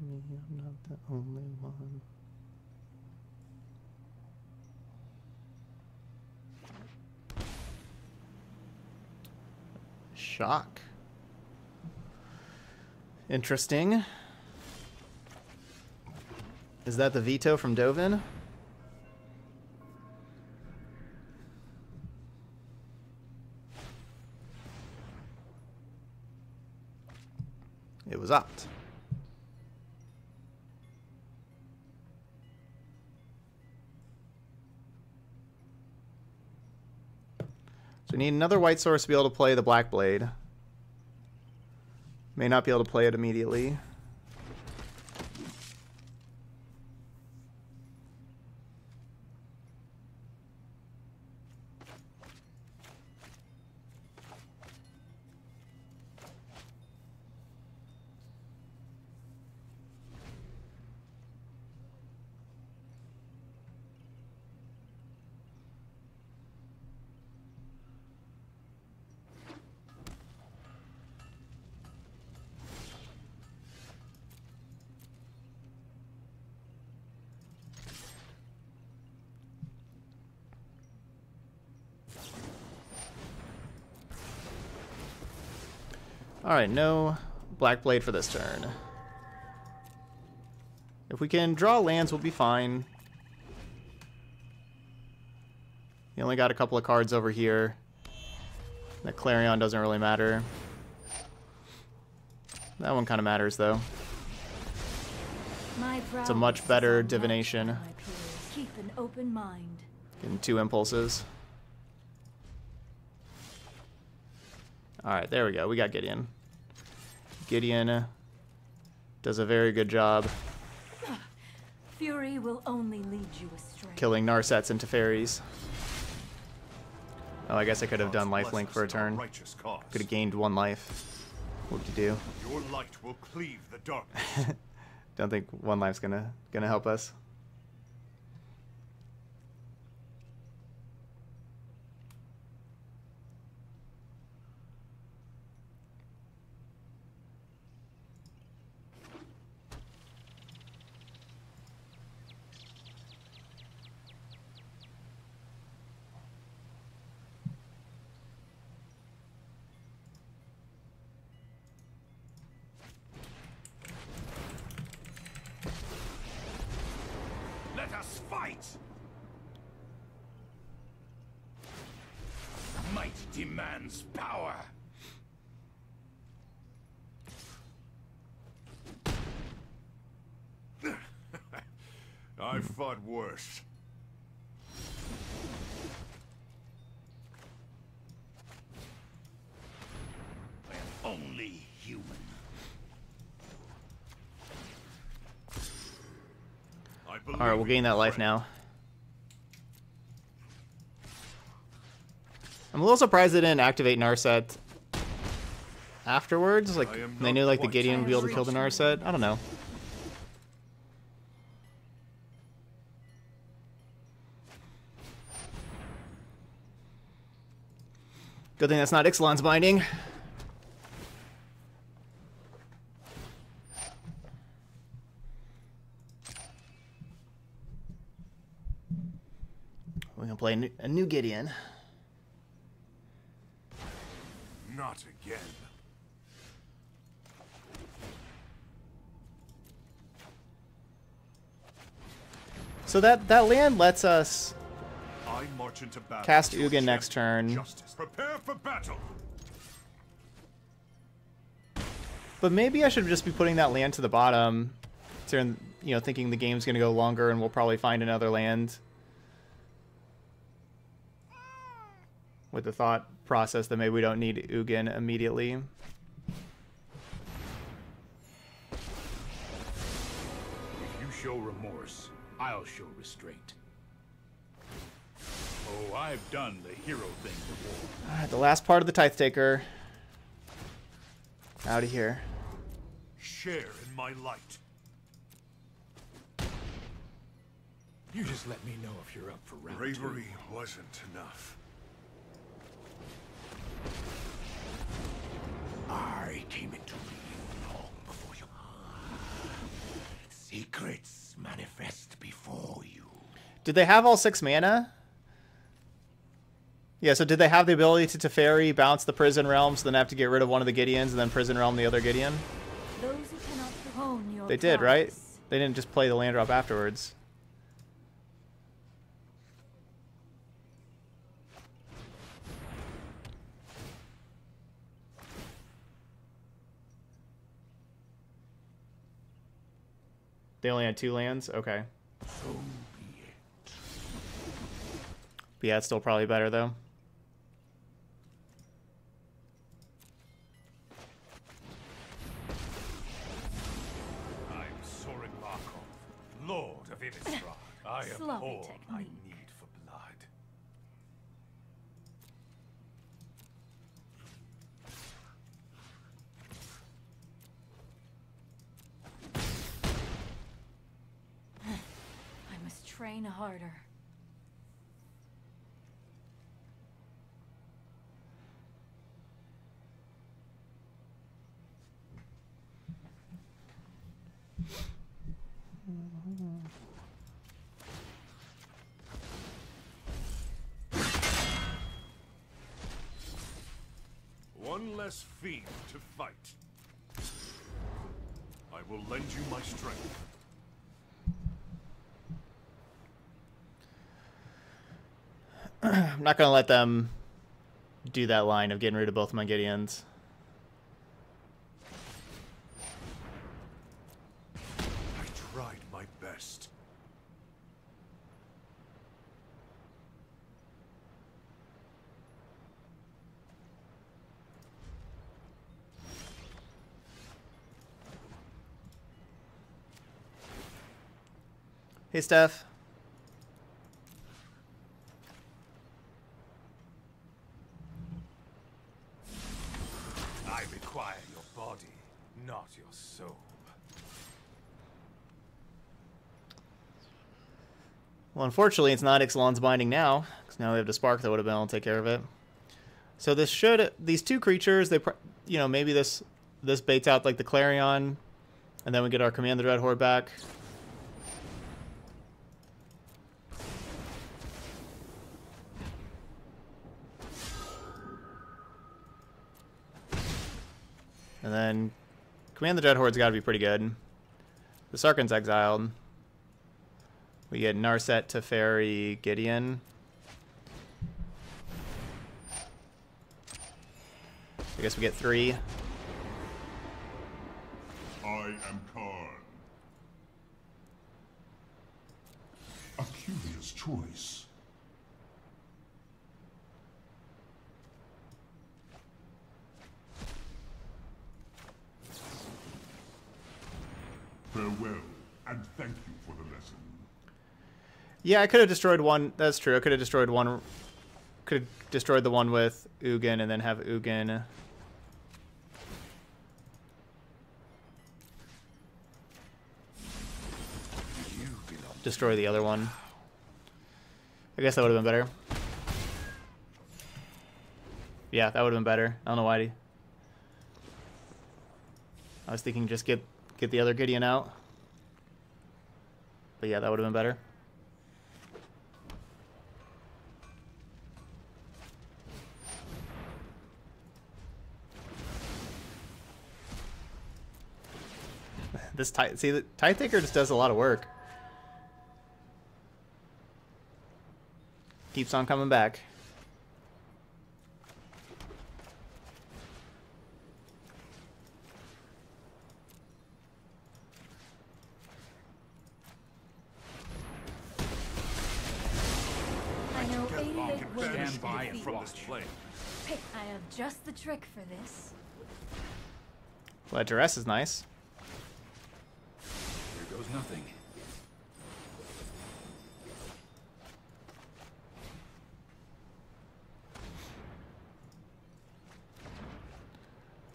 Speaker 1: I'm not the only one. Shock. Interesting. Is that the veto from Dovin? Need another white source to be able to play the Black Blade. May not be able to play it immediately. Alright, no Black Blade for this turn. If we can draw lands, we'll be fine. You only got a couple of cards over here. That Clarion doesn't really matter. That one kind of matters, though. It's a much better divination.
Speaker 4: by my peers. Keep an open mind.
Speaker 1: Getting two impulses. Alright, there we go. We got Gideon. Gideon does a very good job
Speaker 4: Fury will only lead you astray.
Speaker 1: killing Narsets into fairies. Oh, I guess I could have done
Speaker 3: God's
Speaker 1: lifelink
Speaker 3: bless
Speaker 1: for a
Speaker 3: us in our
Speaker 1: turn. Could have gained one life. What'd you do?
Speaker 3: Your light will cleave the darkness.
Speaker 1: Don't think one life's gonna gonna help us.
Speaker 3: Let us fight! Might demands power. I've fought worse. I am only human. I believe
Speaker 1: Alright, we'll
Speaker 3: in
Speaker 1: gain that life now. I'm a little surprised they didn't activate Narset afterwards. Like, they knew like the Gideon would be able to kill the. Narset. I don't know. Good thing that's not Ixalan's binding. We're gonna play a new, a new Gideon.
Speaker 3: Not again.
Speaker 1: So that that land lets us
Speaker 3: I march into battle.
Speaker 1: Cast
Speaker 3: as
Speaker 1: Ugin next turn.
Speaker 3: Justice. Prepare for battle.
Speaker 1: But maybe I should just be putting that land to the bottom, turn, you know, thinking the game's gonna go longer and we'll probably find another land. With the thought process that maybe we don't need Ugin immediately.
Speaker 5: If you show remorse, I'll show restraint. Oh, I've done the hero thing before.
Speaker 1: Alright, the last part of the Tithe Taker. Out of here.
Speaker 3: Share in my light.
Speaker 5: You just let me know if you're up for round
Speaker 3: Bravery wasn't enough. I came into being long before you. Secrets manifest before you.
Speaker 1: Did they have all six mana? Yeah, so did they have the ability to Teferi, bounce the Prison Realms, then have to get rid of one of the Gideons, and then Prison Realm the other Gideon?
Speaker 4: Those who cannot hone your
Speaker 1: They did, right? They didn't just play the land drop afterwards. They only had two lands? Okay.
Speaker 3: So be it.
Speaker 1: But yeah, it's still probably better, though.
Speaker 3: I'm Sorin Markov, Lord of Innistrad. I
Speaker 4: Sloppy
Speaker 3: abhor my
Speaker 4: technique.
Speaker 3: need for blood.
Speaker 4: I must train harder.
Speaker 3: One
Speaker 5: less fiend to fight. I will lend you my strength.
Speaker 1: I'm not gonna let them do that line of getting rid of both my Gideons.
Speaker 5: I tried my best.
Speaker 1: Hey, Steph.
Speaker 5: I require your body, not your soul.
Speaker 1: Well, unfortunately, it's not Ixalan's binding now, because now we have the spark that would have been able to take care of it. So this should these two creatures, they, you know, maybe this this baits out like the Clarion, and then we get our Command the Dread Horde back. And then Command the Dread Horde's got to be pretty good. The Sarkhan's exiled. We get Narset, Teferi, Gideon. I guess we get three.
Speaker 6: I am Karn. A curious choice. Farewell, and thank you.
Speaker 1: Yeah, I could have destroyed one. That's true. I could have destroyed one. Could have destroyed the one with Ugin and then have Ugin. Destroy the other one. I guess that would have been better. Yeah, that would have been better. I don't know why. I was thinking just get get the other Gideon out. But yeah, that would have been better. This tie see the Tithe Taker just does a lot of work. Keeps on coming back.
Speaker 2: I know
Speaker 5: Get
Speaker 2: 88
Speaker 5: back and
Speaker 2: ways
Speaker 5: by
Speaker 2: defeat
Speaker 5: from
Speaker 2: you.
Speaker 5: this flame.
Speaker 2: I have just the trick for this.
Speaker 1: Well, that dress is nice.
Speaker 5: Here nothing.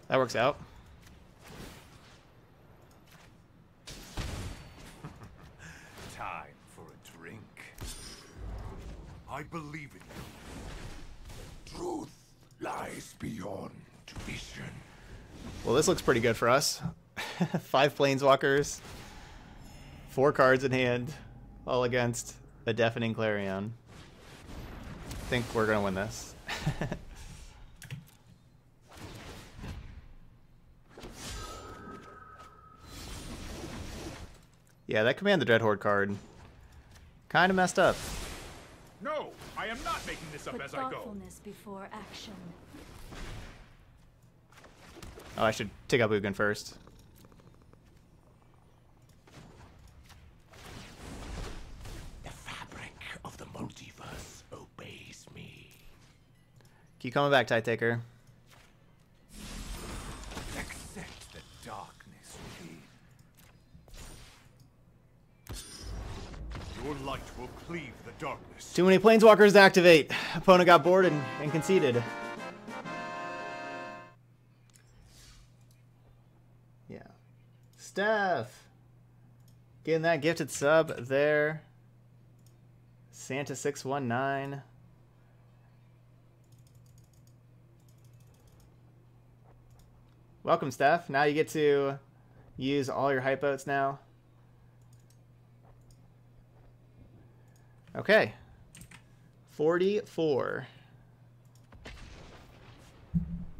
Speaker 1: That works out.
Speaker 5: Time for a drink. I believe in you.
Speaker 3: Truth lies beyond vision.
Speaker 1: Well, this looks pretty good for us. Five planeswalkers, four cards in hand, all against a deafening Clarion. I think we're gonna win this. yeah, that command the Dread Horde card kind of messed up.
Speaker 5: No, I am not making this up
Speaker 2: Put
Speaker 5: as I go.
Speaker 2: thoughtfulness before action.
Speaker 1: Oh, I should take up Ugin first.
Speaker 3: The fabric of the multiverse obeys me.
Speaker 1: Keep coming back, Tithe Taker.
Speaker 5: Accept the darkness within. Your light will cleave the darkness.
Speaker 1: Too many planeswalkers to activate. Opponent got bored and, and conceded. Yeah. Steph. Getting that gifted sub there. Santa619. Welcome, Steph. Now you get to use all your hype votes now. Okay. 44.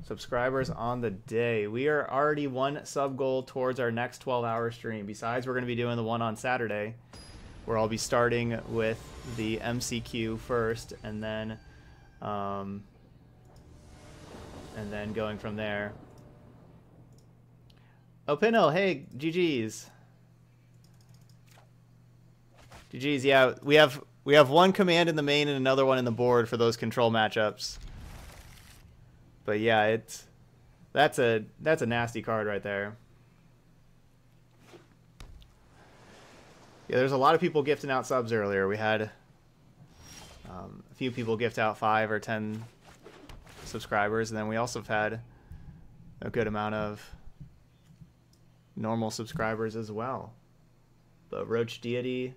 Speaker 1: subscribers on the day. We are already one sub goal towards our next 12 hour stream. Besides, we're going to be doing the one on Saturday, where I'll be starting with the MCQ first, and then, um, and then going from there. Oh, Pinno, hey, GG's. GG's, yeah, we have we have one command in the main and another one in the board for those control matchups. But yeah, it's that's a that's a nasty card right there. Yeah, there's a lot of people gifting out subs earlier. We had um, a few people gift out five or ten subscribers, and then we also have had a good amount of normal subscribers as well. But Roach Deity,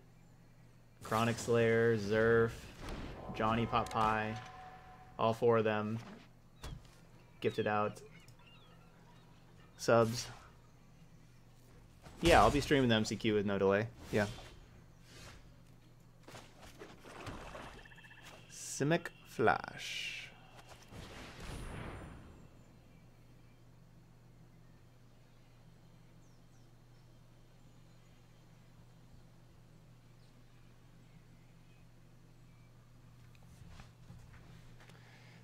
Speaker 1: Chronic Slayer, Zerf, Johnny Pot Pie, all four of them gifted out subs. Yeah, I'll be streaming the MCQ with no delay. Yeah. Simic Flash.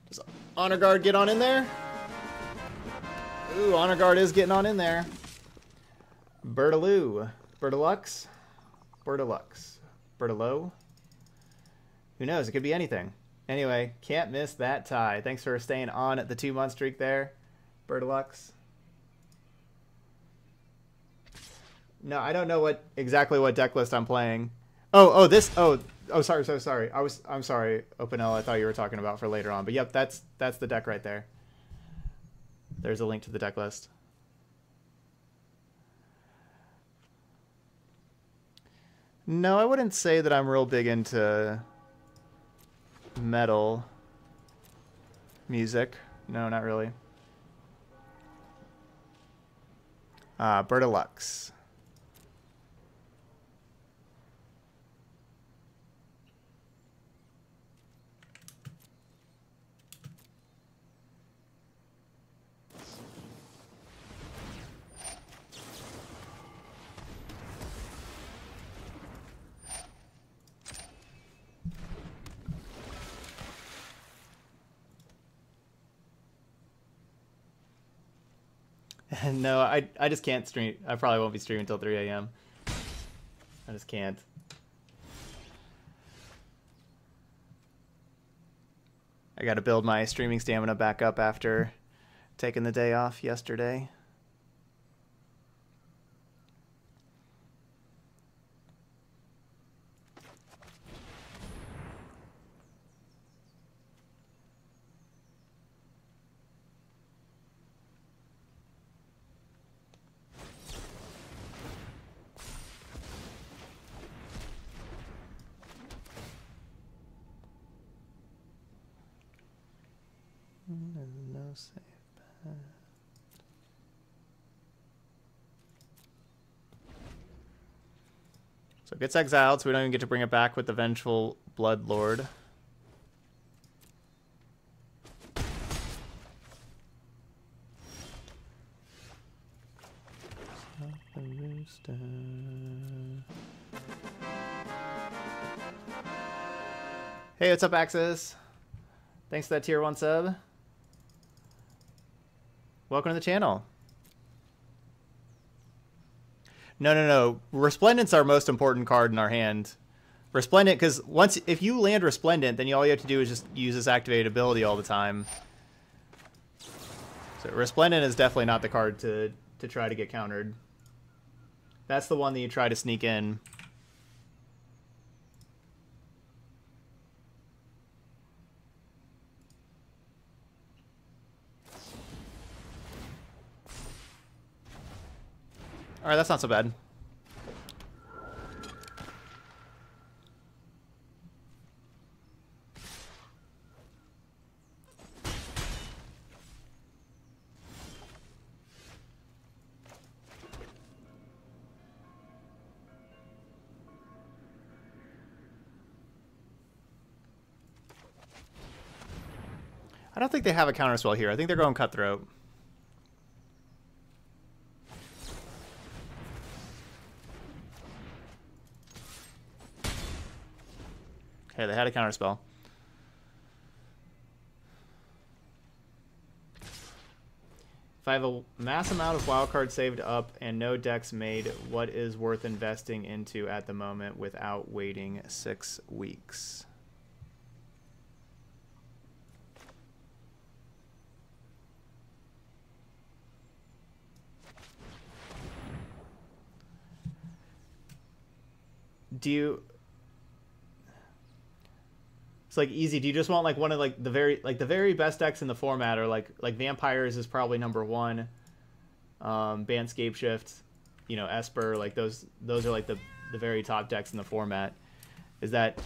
Speaker 1: Does Honor Guard get on in there? Ooh, Honor Guard is getting on in there. Bertaloo. Bertalux? Bertalux. Bertalo? Who knows? It could be anything. Anyway, can't miss that tie. Thanks for staying on at the two month streak there, Bertalux. No, I don't know what exactly what deck list I'm playing. Oh, oh, this. Oh, oh, sorry, so sorry. I was, I'm sorry, Openel. I thought you were talking about for later on. But yep, that's that's the deck right there. There's a link to the deck list. No, I wouldn't say that I'm real big into metal music. No, not really. Uh, Bertilux. no, I I just can't stream. I probably won't be streaming until 3 a.m. I just can't. I got to build my streaming stamina back up after taking the day off yesterday. No save. pad. So it gets exiled, so we don't even get to bring it back with the Vengeful Blood Lord. Hey, what's up, Axis? Thanks for that tier one sub. Welcome to the channel. No, no, no. Resplendent's our most important card in our hand. Resplendent, because once if you land Resplendent, then you, all you have to do is just use this activated ability all the time. So Resplendent is definitely not the card to to try to get countered. That's the one that you try to sneak in. Alright, that's not so bad. I don't think they have a counter spell here. I think they're going cutthroat. A counterspell. If I have a mass amount of wild cards saved up and no decks made, what is worth investing into at the moment without waiting six weeks? Do you it's like easy. Do you just want like one of like the very like the very best decks in the format or like like vampires is probably number one. Um, Bant Scapeshift, you know Esper, like those those are like the the very top decks in the format. Is that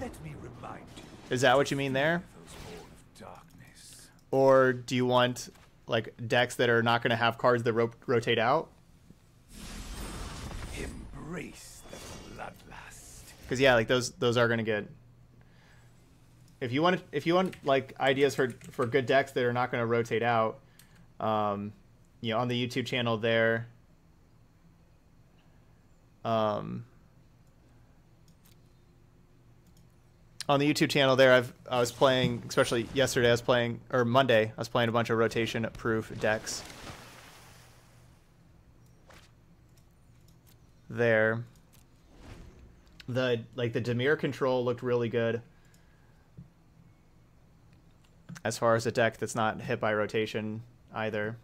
Speaker 3: Let me remind you
Speaker 1: is that what you mean there?
Speaker 3: those born of darkness.
Speaker 1: Or do you want like decks that are not going to have cards that ro- rotate out?
Speaker 3: Embrace.
Speaker 1: Because yeah, like those those are going to get. If you want if you want like ideas for for good decks that are not going to rotate out, um, you know, on the YouTube channel there. Um, on the YouTube channel there, I've I was playing, especially yesterday, I was playing or Monday, I was playing a bunch of rotation proof decks. There. The like the Dimir control looked really good. As far as a deck that's not hit by rotation either.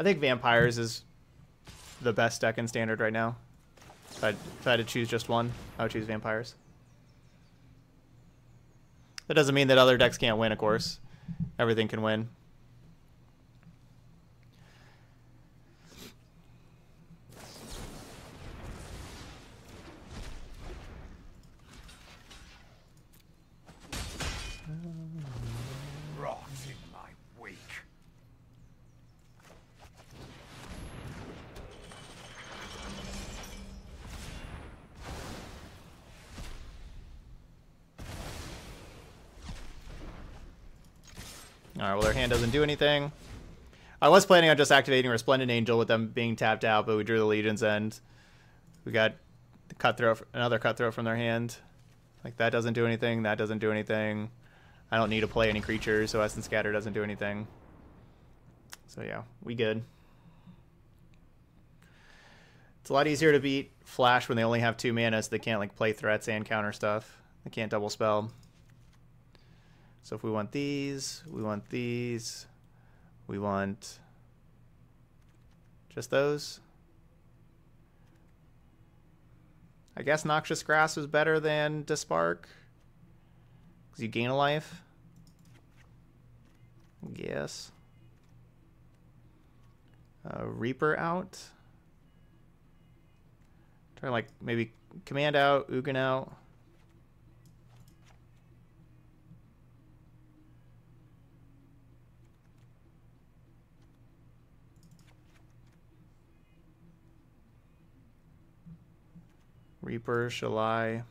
Speaker 1: I think Vampires is the best deck in Standard right now. If I, had to choose just one, I would choose Vampires. That doesn't mean that other decks can't win, of course. Everything can win.
Speaker 3: Rot in my wake.
Speaker 1: Well, their hand doesn't do anything. I was planning on just activating Resplendent Angel with them being tapped out, but we drew the Legion's End. We got cutthroat, another cutthroat from their hand. Like, that doesn't do anything, that doesn't do anything. I don't need to play any creatures, so Essence Scatter doesn't do anything. So yeah, we good. It's a lot easier to beat Flash when they only have two mana, so they can't like play threats and counter stuff. They can't double spell. So if we want these, we want these, we want just those. I guess Noxious Grasp is better than Dispark. Because you gain a life. Yes. Uh, Reaper out. Try like maybe Command out, Ugin out. Reaper, shall I?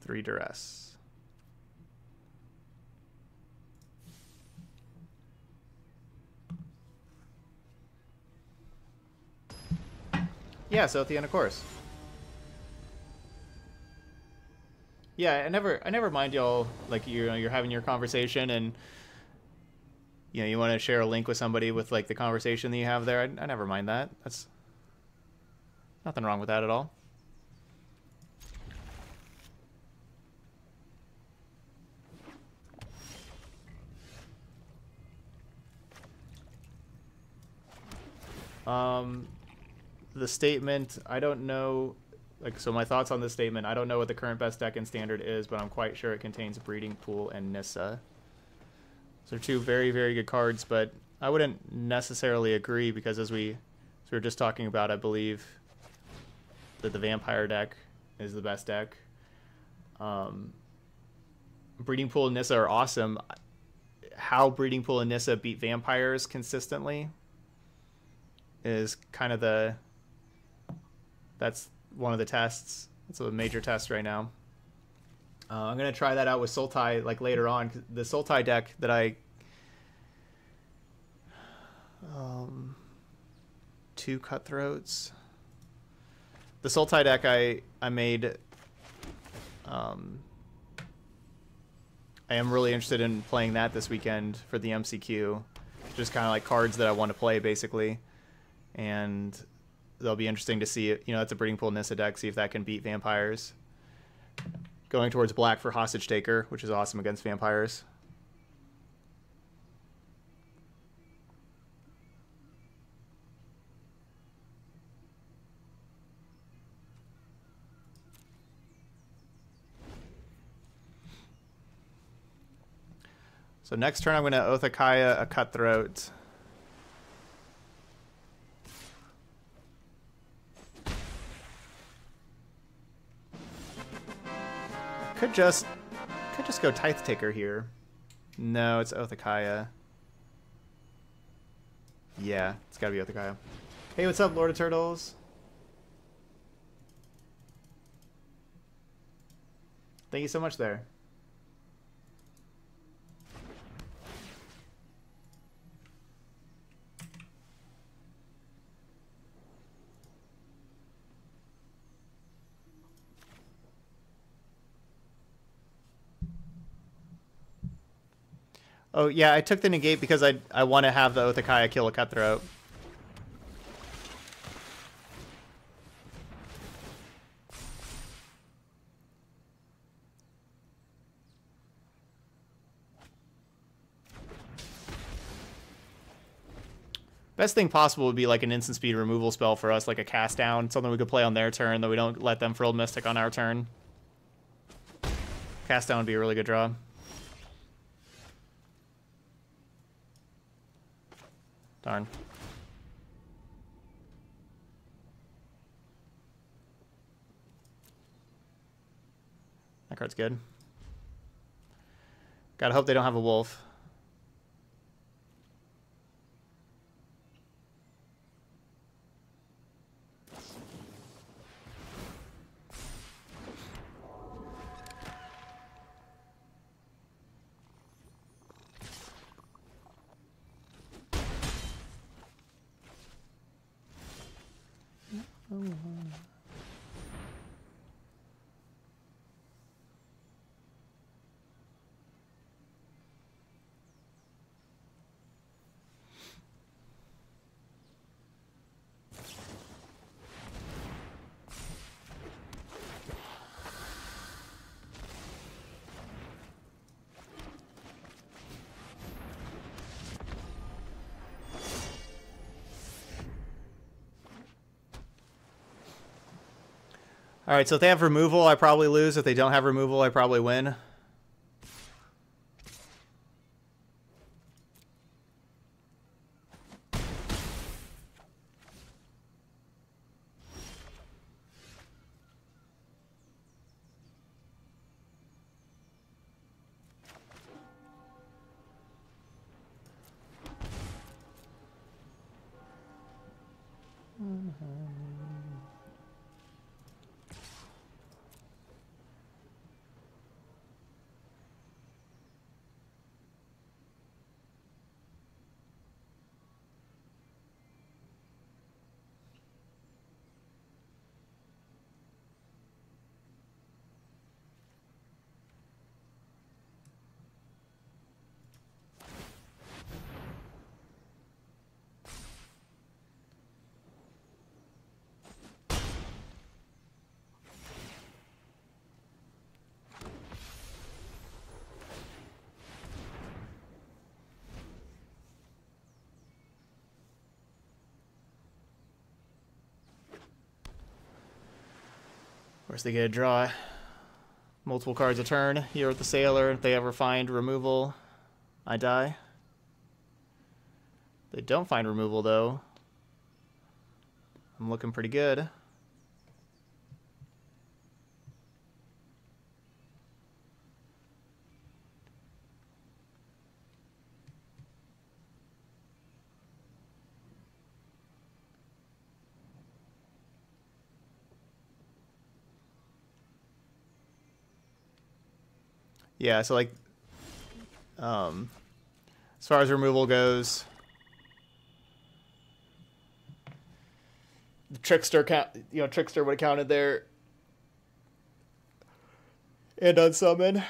Speaker 1: Three duress. Yeah, so at the end, of course. Yeah, I never, I never mind y'all. Like you know, you're having your conversation, and you know, you want to share a link with somebody with like the conversation that you have there. I, I never mind that. That's nothing wrong with that at all. Um, the statement, I don't know like so my thoughts on this statement i don't know what the current best deck in standard is but i'm quite sure it contains breeding pool and nissa so two very very good cards but i wouldn't necessarily agree because as we as we were just talking about i believe that the vampire deck is the best deck. Um, Breeding Pool and Nissa are awesome. How Breeding Pool and Nissa beat vampires consistently is kind of the that's one of the tests. It's a major test right now. Uh, I'm gonna try that out with Sultai like later on. The Sultai deck that I um, two cutthroats. The Sultai deck I I made. Um, I am really interested in playing that this weekend for the MCQ. Just kind of like cards that I want to play basically, and they'll be interesting to see. You know, that's a breeding pool Nissa deck. See if that can beat vampires. Going towards black for hostage taker, which is awesome against vampires. So next turn I'm going to Oath of Kaya a Cutthroat. Could just could just go Tithe Taker here. No, it's Oath of Kaya. Yeah, it's gotta be Oath of Kaya. Hey, what's up, Lord of Turtles? Thank you so much there. Oh yeah, I took the negate because I I want to have the Oath of Kaya kill a cutthroat. Best thing possible would be like an instant speed removal spell for us, like a cast down, something we could play on their turn that we don't let them frill mystic on our turn. Cast down would be a really good draw. Darn. That card's good. Gotta hope they don't have a wolf. 都 All right, so if they have removal, I probably lose. If they don't have removal, I probably win. They get a draw. Multiple cards a turn. Here with the Sailor, if they ever find removal, I die. They don't find removal, though. I'm looking pretty good. Yeah, so like, um, as far as removal goes, the trickster count, you know, trickster would have counted there, and unsummon.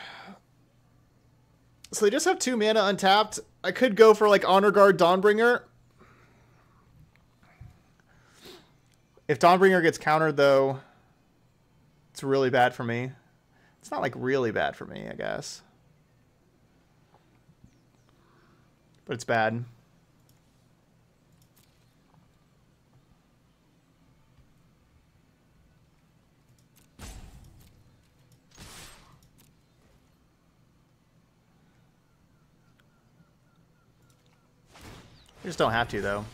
Speaker 1: So they just have two mana untapped. I could go for like Honor Guard Dawnbringer. If Dawnbringer gets countered though, it's really bad for me. It's not like really bad for me, I guess. But it's bad. You just don't have to, though.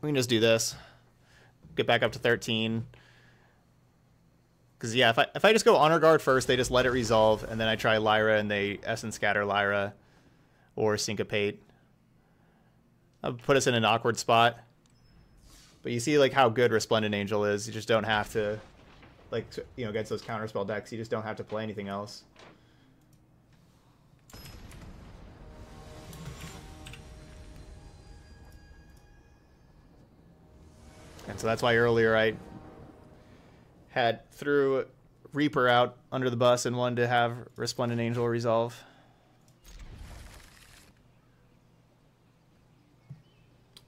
Speaker 1: We can just do this. Get back up to 13. Because, yeah, if I, if I just go Honor Guard first, they just let it resolve, and then I try Lyra, and they Essence Scatter Lyra or Syncopate. That'll put us in an awkward spot. But you see, like, how good Resplendent Angel is. You just don't have to, like, you know, against those counterspell decks, you just don't have to play anything else. And so that's why earlier I had threw Reaper out under the bus and wanted to have Resplendent Angel resolve.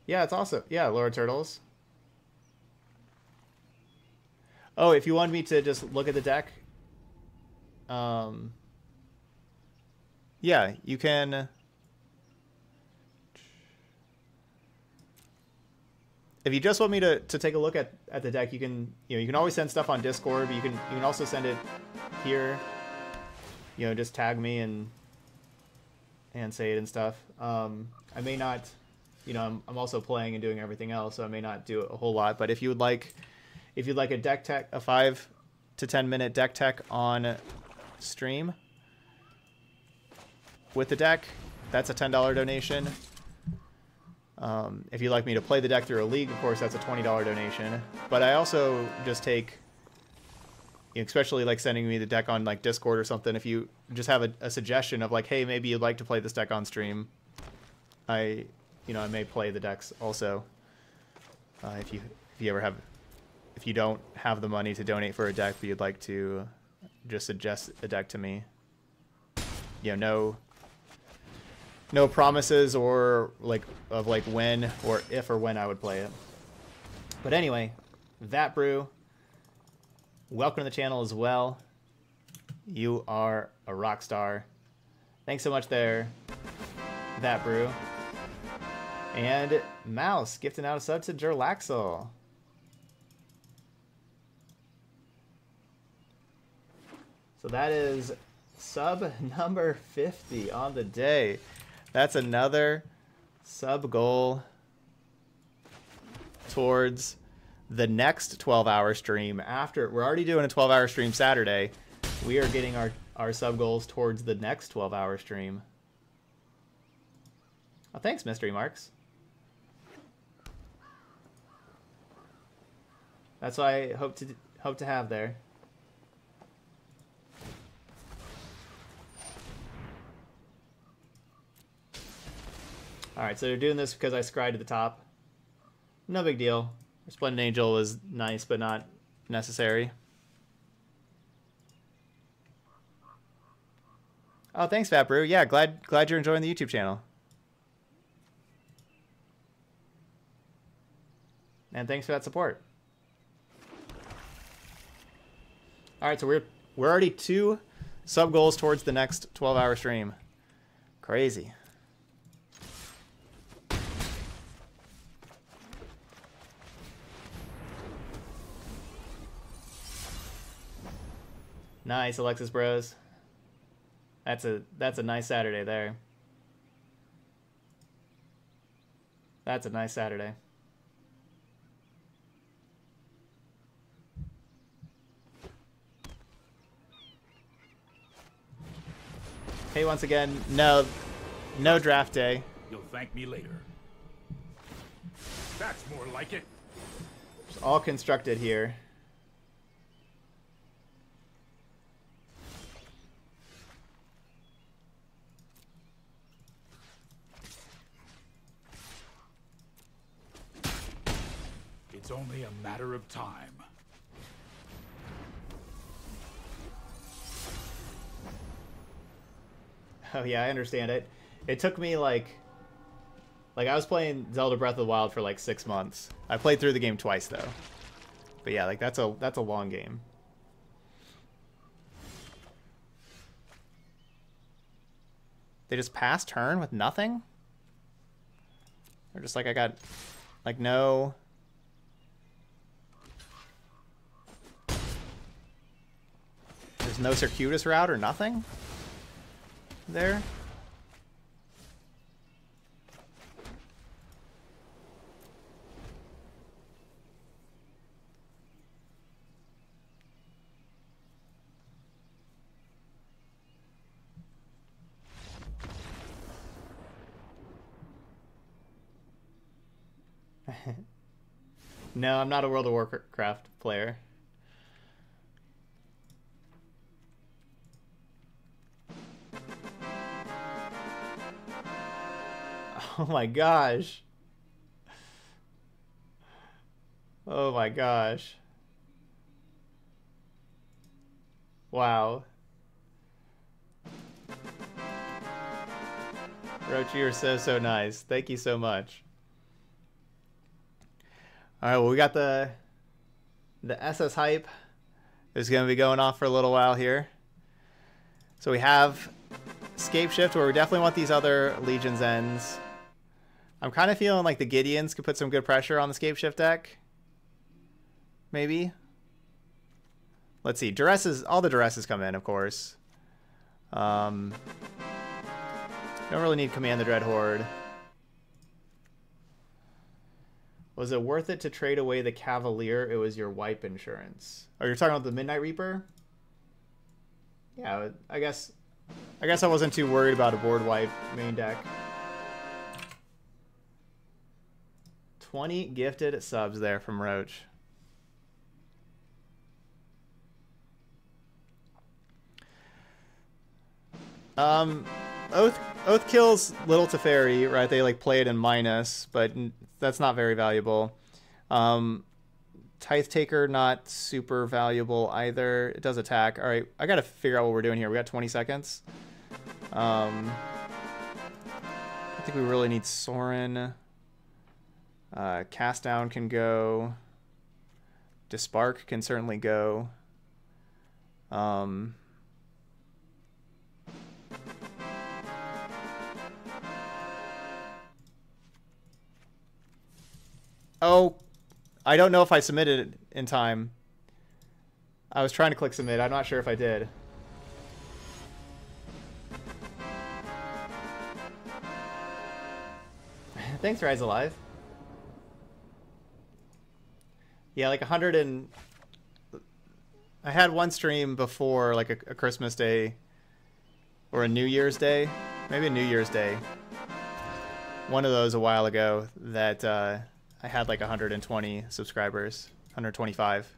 Speaker 1: Yeah, it's awesome. Yeah, Lord of Turtles. Oh, if you want me to just look at the deck, um, yeah, you can. If you just want me to, to take a look at, at the deck, you can you know you can always send stuff on Discord, but you can you can also send it here. You know, just tag me and and say it and stuff. Um, I may not, you know, I'm, I'm also playing and doing everything else, so I may not do a whole lot. But if you would like, if you'd like a deck tech, a five to ten minute deck tech on stream with the deck, that's a ten dollar donation. Um, if you'd like me to play the deck through a league, of course, that's a $20 donation. But I also just take, especially like sending me the deck on like Discord or something. If you just have a, a, suggestion of like, hey, maybe you'd like to play this deck on stream, I, you know, I may play the decks also. Uh, if you if you ever have, if you don't have the money to donate for a deck, but you'd like to just suggest a deck to me, you know, no no promises or like of like when or if or when I would play it. But anyway, that brew. Welcome to the channel as well. You are a rock star. Thanks so much there, that brew. And Mouse gifting out a sub to Jerlaxel. So that is sub number 50 on the day. That's another sub goal towards the next 12 hour stream after we're already doing a 12 hour stream Saturday. We are getting our, our sub goals towards the next 12 hour stream. Oh, thanks, Mystery Marks. That's what I hope to hope to have there. Alright, so they're doing this because I scried to the top. No big deal. Resplendent Angel was nice, but not necessary. Oh, thanks, Fat Brew. Yeah, glad glad you're enjoying the YouTube channel. And thanks for that support. All right, so we're we're already two sub goals towards the next 12-hour stream. Crazy. Nice, Alexis Bros. That's a that's a nice Saturday there. That's a nice Saturday. Hey, once again, no, no draft day.
Speaker 5: You'll thank me later. That's more like it.
Speaker 1: all constructed here.
Speaker 5: It's only a matter of time.
Speaker 1: Oh yeah, I understand it. It took me like like I was playing Zelda Breath of the Wild for like 6 months. I played through the game twice though. But yeah, like that's a that's a long game. They just pass turn with nothing? They're just like I got like no no circuitous route or nothing? there. no, I'm not a World of Warcraft player. Oh my gosh. Oh my gosh. Wow. Roach, you're so, so nice. Thank you so much. Alright, well, we got the the SS hype is going to be going off for a little while here. So we have Scape Shift, where we definitely want these other Legion's Ends. I'm kind of feeling like the Gideons could put some good pressure on the Scape Shift deck. Maybe. Let's see. Duresses, all the Duresses come in, of course. Um, don't really need Command the Dread Horde. Was it worth it to trade away the Cavalier? It was your wipe insurance. Oh, you're talking about the Midnight Reaper? Yeah, I guess I guess I wasn't too worried about a board wipe main deck. 20 gifted subs there from Roach. Um, Oath Oath kills Little Teferi, right? They like play it in minus, but that's not very valuable. Um, Tithe Taker not super valuable either. It does attack. All right, I got to figure out what we're doing here. We got 20 seconds. Um, I think we really need Sorin. Uh, cast down can go. Despark can certainly go. Um, oh, I don't know if I submitted it in time. I was trying to click submit. I'm not sure if I did. Thanks, Rise Alive. Yeah, like a hundred and I had one stream before, like a, a, Christmas day or a New Year's day, maybe a New Year's day. One of those a while ago that uh, I had like 120 subscribers, 125.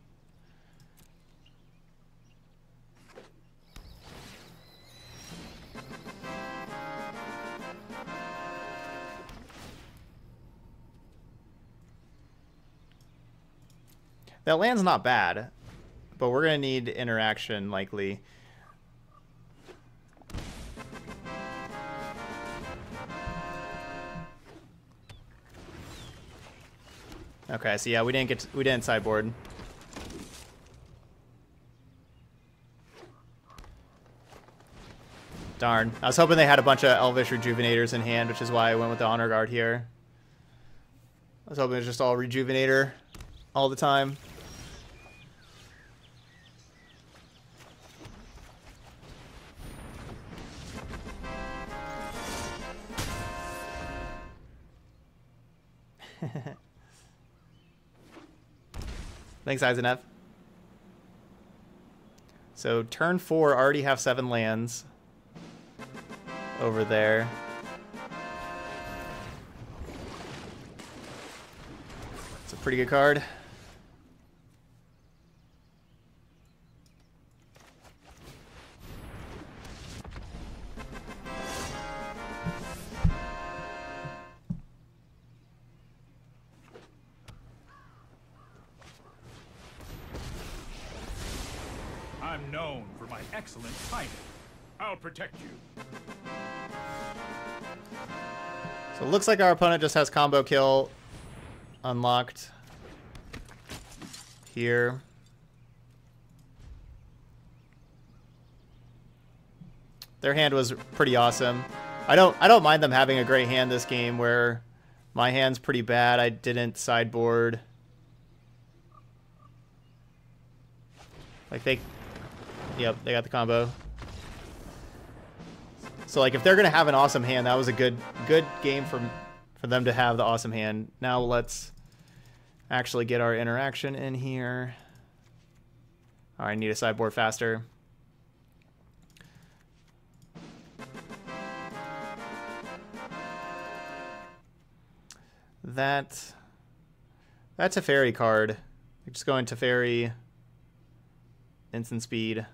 Speaker 1: That land's not bad, but we're going to need interaction, likely. Okay, so yeah, we didn't get to, we didn't sideboard. Darn. I was hoping they had a bunch of Elvish Rejuvenators in hand, which is why I went with the Honor Guard here. I was hoping it was just all Rejuvenator all the time. Thanks, Eisenf. So turn four already have seven lands over there. It's a pretty good card.
Speaker 5: Protect you.
Speaker 1: So it looks like our opponent just has combo kill unlocked here. Their hand was pretty awesome. I don't I don't mind them having a great hand this game where my hand's pretty bad. I didn't sideboard. Like they Yep, they got the combo. So like if they're gonna have an awesome hand, that was a good good game for for them to have the awesome hand. Now let's actually get our interaction in here. All right, I need a sideboard faster. That that's a fairy card. Just going to fairy instant speed.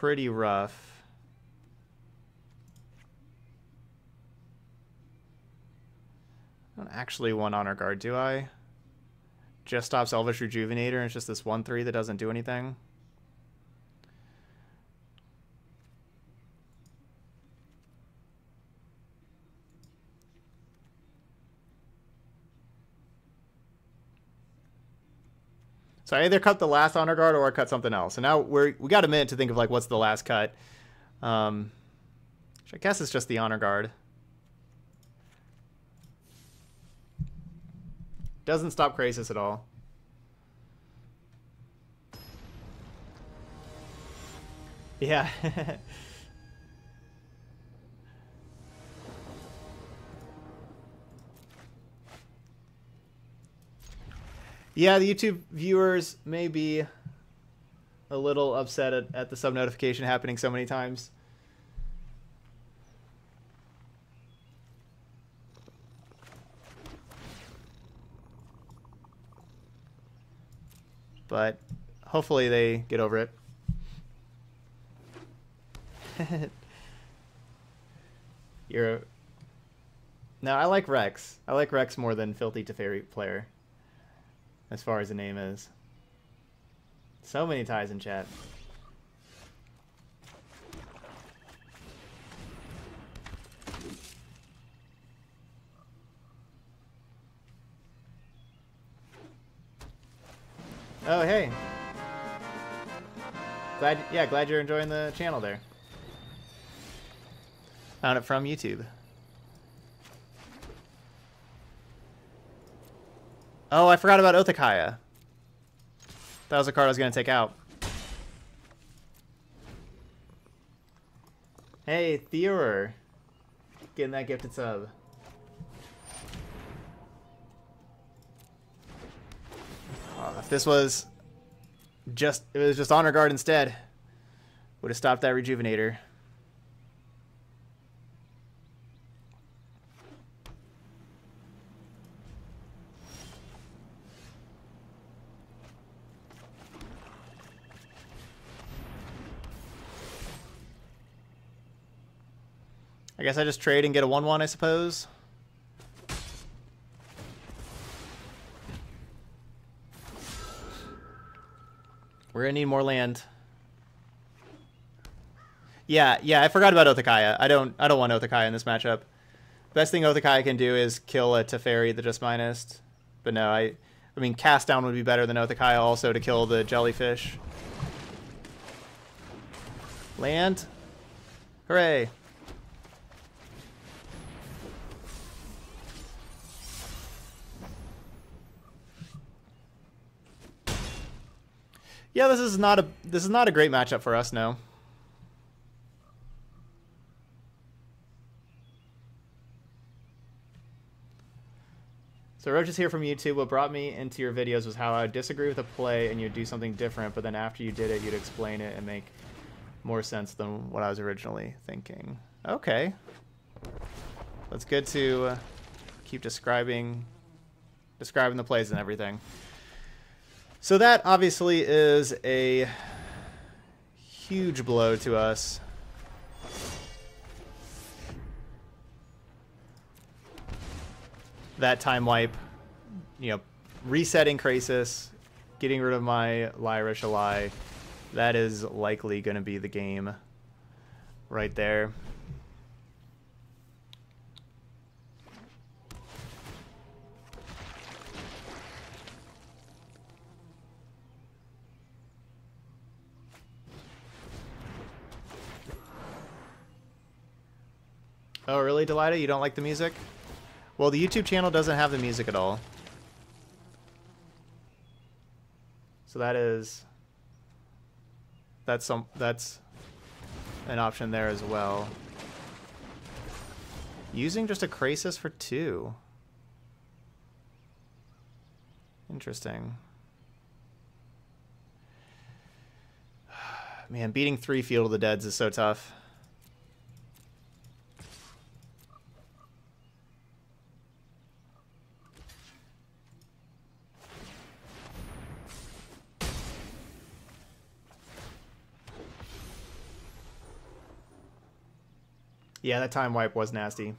Speaker 1: Pretty rough. I don't actually want honor guard, do I? Just stops Elvish Rejuvenator and it's just this 1-3 that doesn't do anything. So I either cut the last honor guard or I cut something else. And now we're we got a minute to think of like what's the last cut. Um, which I guess is just the honor guard. Doesn't stop Krasis at all. Yeah. yeah, the YouTube viewers may be a little upset at, at the sub notification happening so many times. But hopefully they get over it. You're. No, I like Rex. I like Rex more than Filthy Teferi player. As far as the name is. So many ties in chat. Oh, hey. Glad, yeah, glad you're enjoying the channel there. Found it from YouTube. Oh, I forgot about Oath of Kaya. That was a card I was going to take out. Hey, Theorer. Getting that gifted sub. Oh, if this was just, it was just Honor Guard instead, would have stopped that Rejuvenator. I guess I just trade and get a 1-1, I suppose. We're gonna need more land. Yeah, yeah, I forgot about Oath of Kaya. I don't I don't want Oath of Kaya in this matchup. Best thing Oath of Kaya can do is kill a Teferi that just minus. But no, I I mean cast down would be better than Oath of Kaya also to kill the jellyfish. Land. Hooray. Yeah, this is not a this is not a great matchup for us now. So Roach is here from YouTube. What brought me into your videos was how I would disagree with a play and you'd do something different, but then after you did it, you'd explain it and make more sense than what I was originally thinking. Okay. That's good to uh, keep describing describing the plays and everything. So that obviously is a huge blow to us. That time wipe, you know, resetting Krasis, getting rid of my Lyra Shalai. That is likely going to be the game right there. Oh, really, Delita? You don't like the music? Well, the YouTube channel doesn't have the music at all. So that is that's some that's an option there as well. Using just a Krasis for two. Interesting. Man, beating three Field of the Deads is so tough. Yeah, that time wipe was nasty.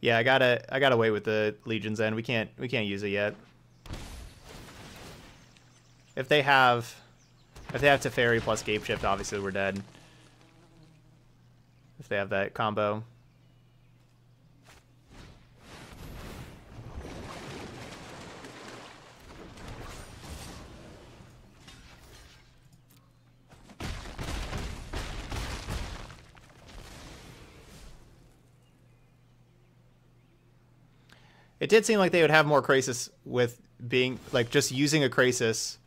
Speaker 1: Yeah, I gotta I gotta wait with the Legion's End. We can't we can't use it yet. If they have if they have Teferi plus Scape Shift, obviously we're dead. If they have that combo. It did seem like they would have more Krasis with being like just using a Krasis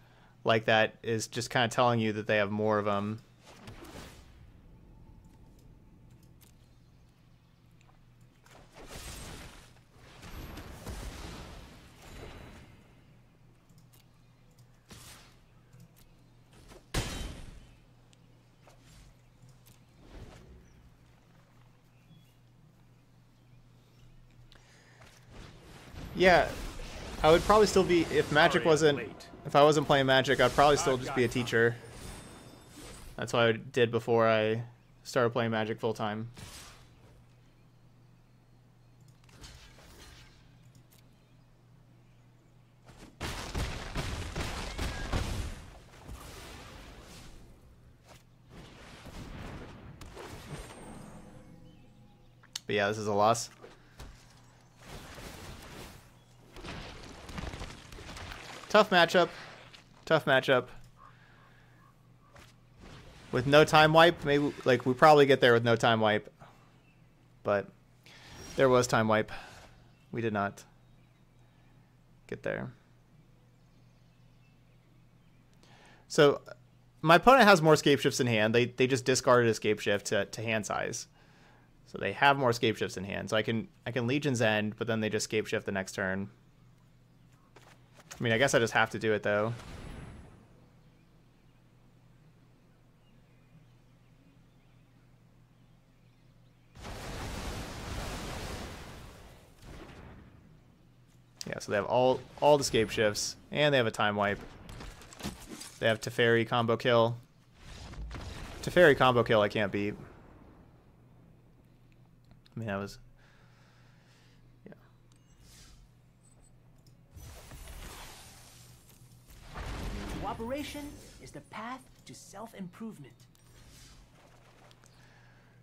Speaker 1: like that is just kind of telling you that they have more of them. Yeah, I would probably still be if Magic wasn't if I wasn't playing Magic, I'd probably still just be a teacher. That's what I did before I started playing Magic full time. But yeah, this is a loss. Tough matchup. Tough matchup. With no time wipe, maybe like we probably get there with no time wipe. But there was time wipe. We did not get there. So my opponent has more scape shifts in hand. They they just discarded a scape shift to, to hand size. So they have more scape shifts in hand. So I can I can Legion's End, but then they just scape shift the next turn. I mean, I guess I just have to do it, though. Yeah, so they have all all the scape shifts, and they have a time wipe. They have Teferi combo kill. Teferi combo kill I can't beat. I mean, that was
Speaker 7: Cooperation is the path to self-improvement.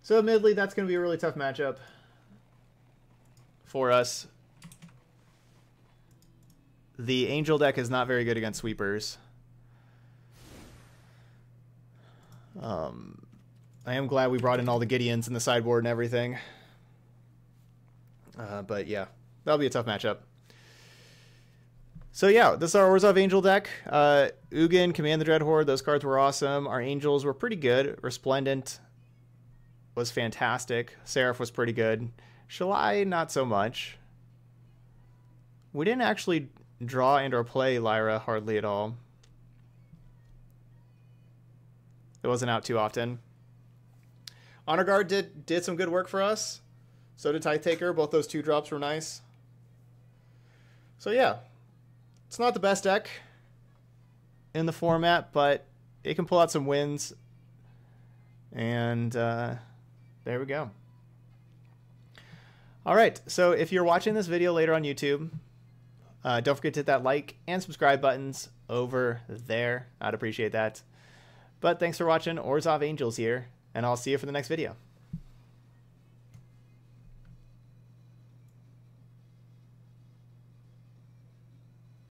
Speaker 1: So admittedly, that's going to be a really tough matchup for us. The Angel deck is not very good against sweepers. Um, I am glad we brought in all the Gideons in the sideboard and everything. Uh, but yeah, that'll be a tough matchup. So yeah, this is our Orzhov Angel deck. Uh, Ugin, Command the Dread Horde, those cards were awesome. Our Angels were pretty good. Resplendent was fantastic. Seraph was pretty good. Shalai, not so much. We didn't actually draw and or play Lyra hardly at all. It wasn't out too often. Honor Guard did did some good work for us. So did Tithe Taker. Both those two drops were nice. So yeah, it's not the best deck in the format, but it can pull out some wins. And uh, there we go. All right, so if you're watching this video later on YouTube, Uh, don't forget to hit that like and subscribe buttons over there. I'd appreciate that. But thanks for watching. Orzhov Angels here, and I'll see you for the next video.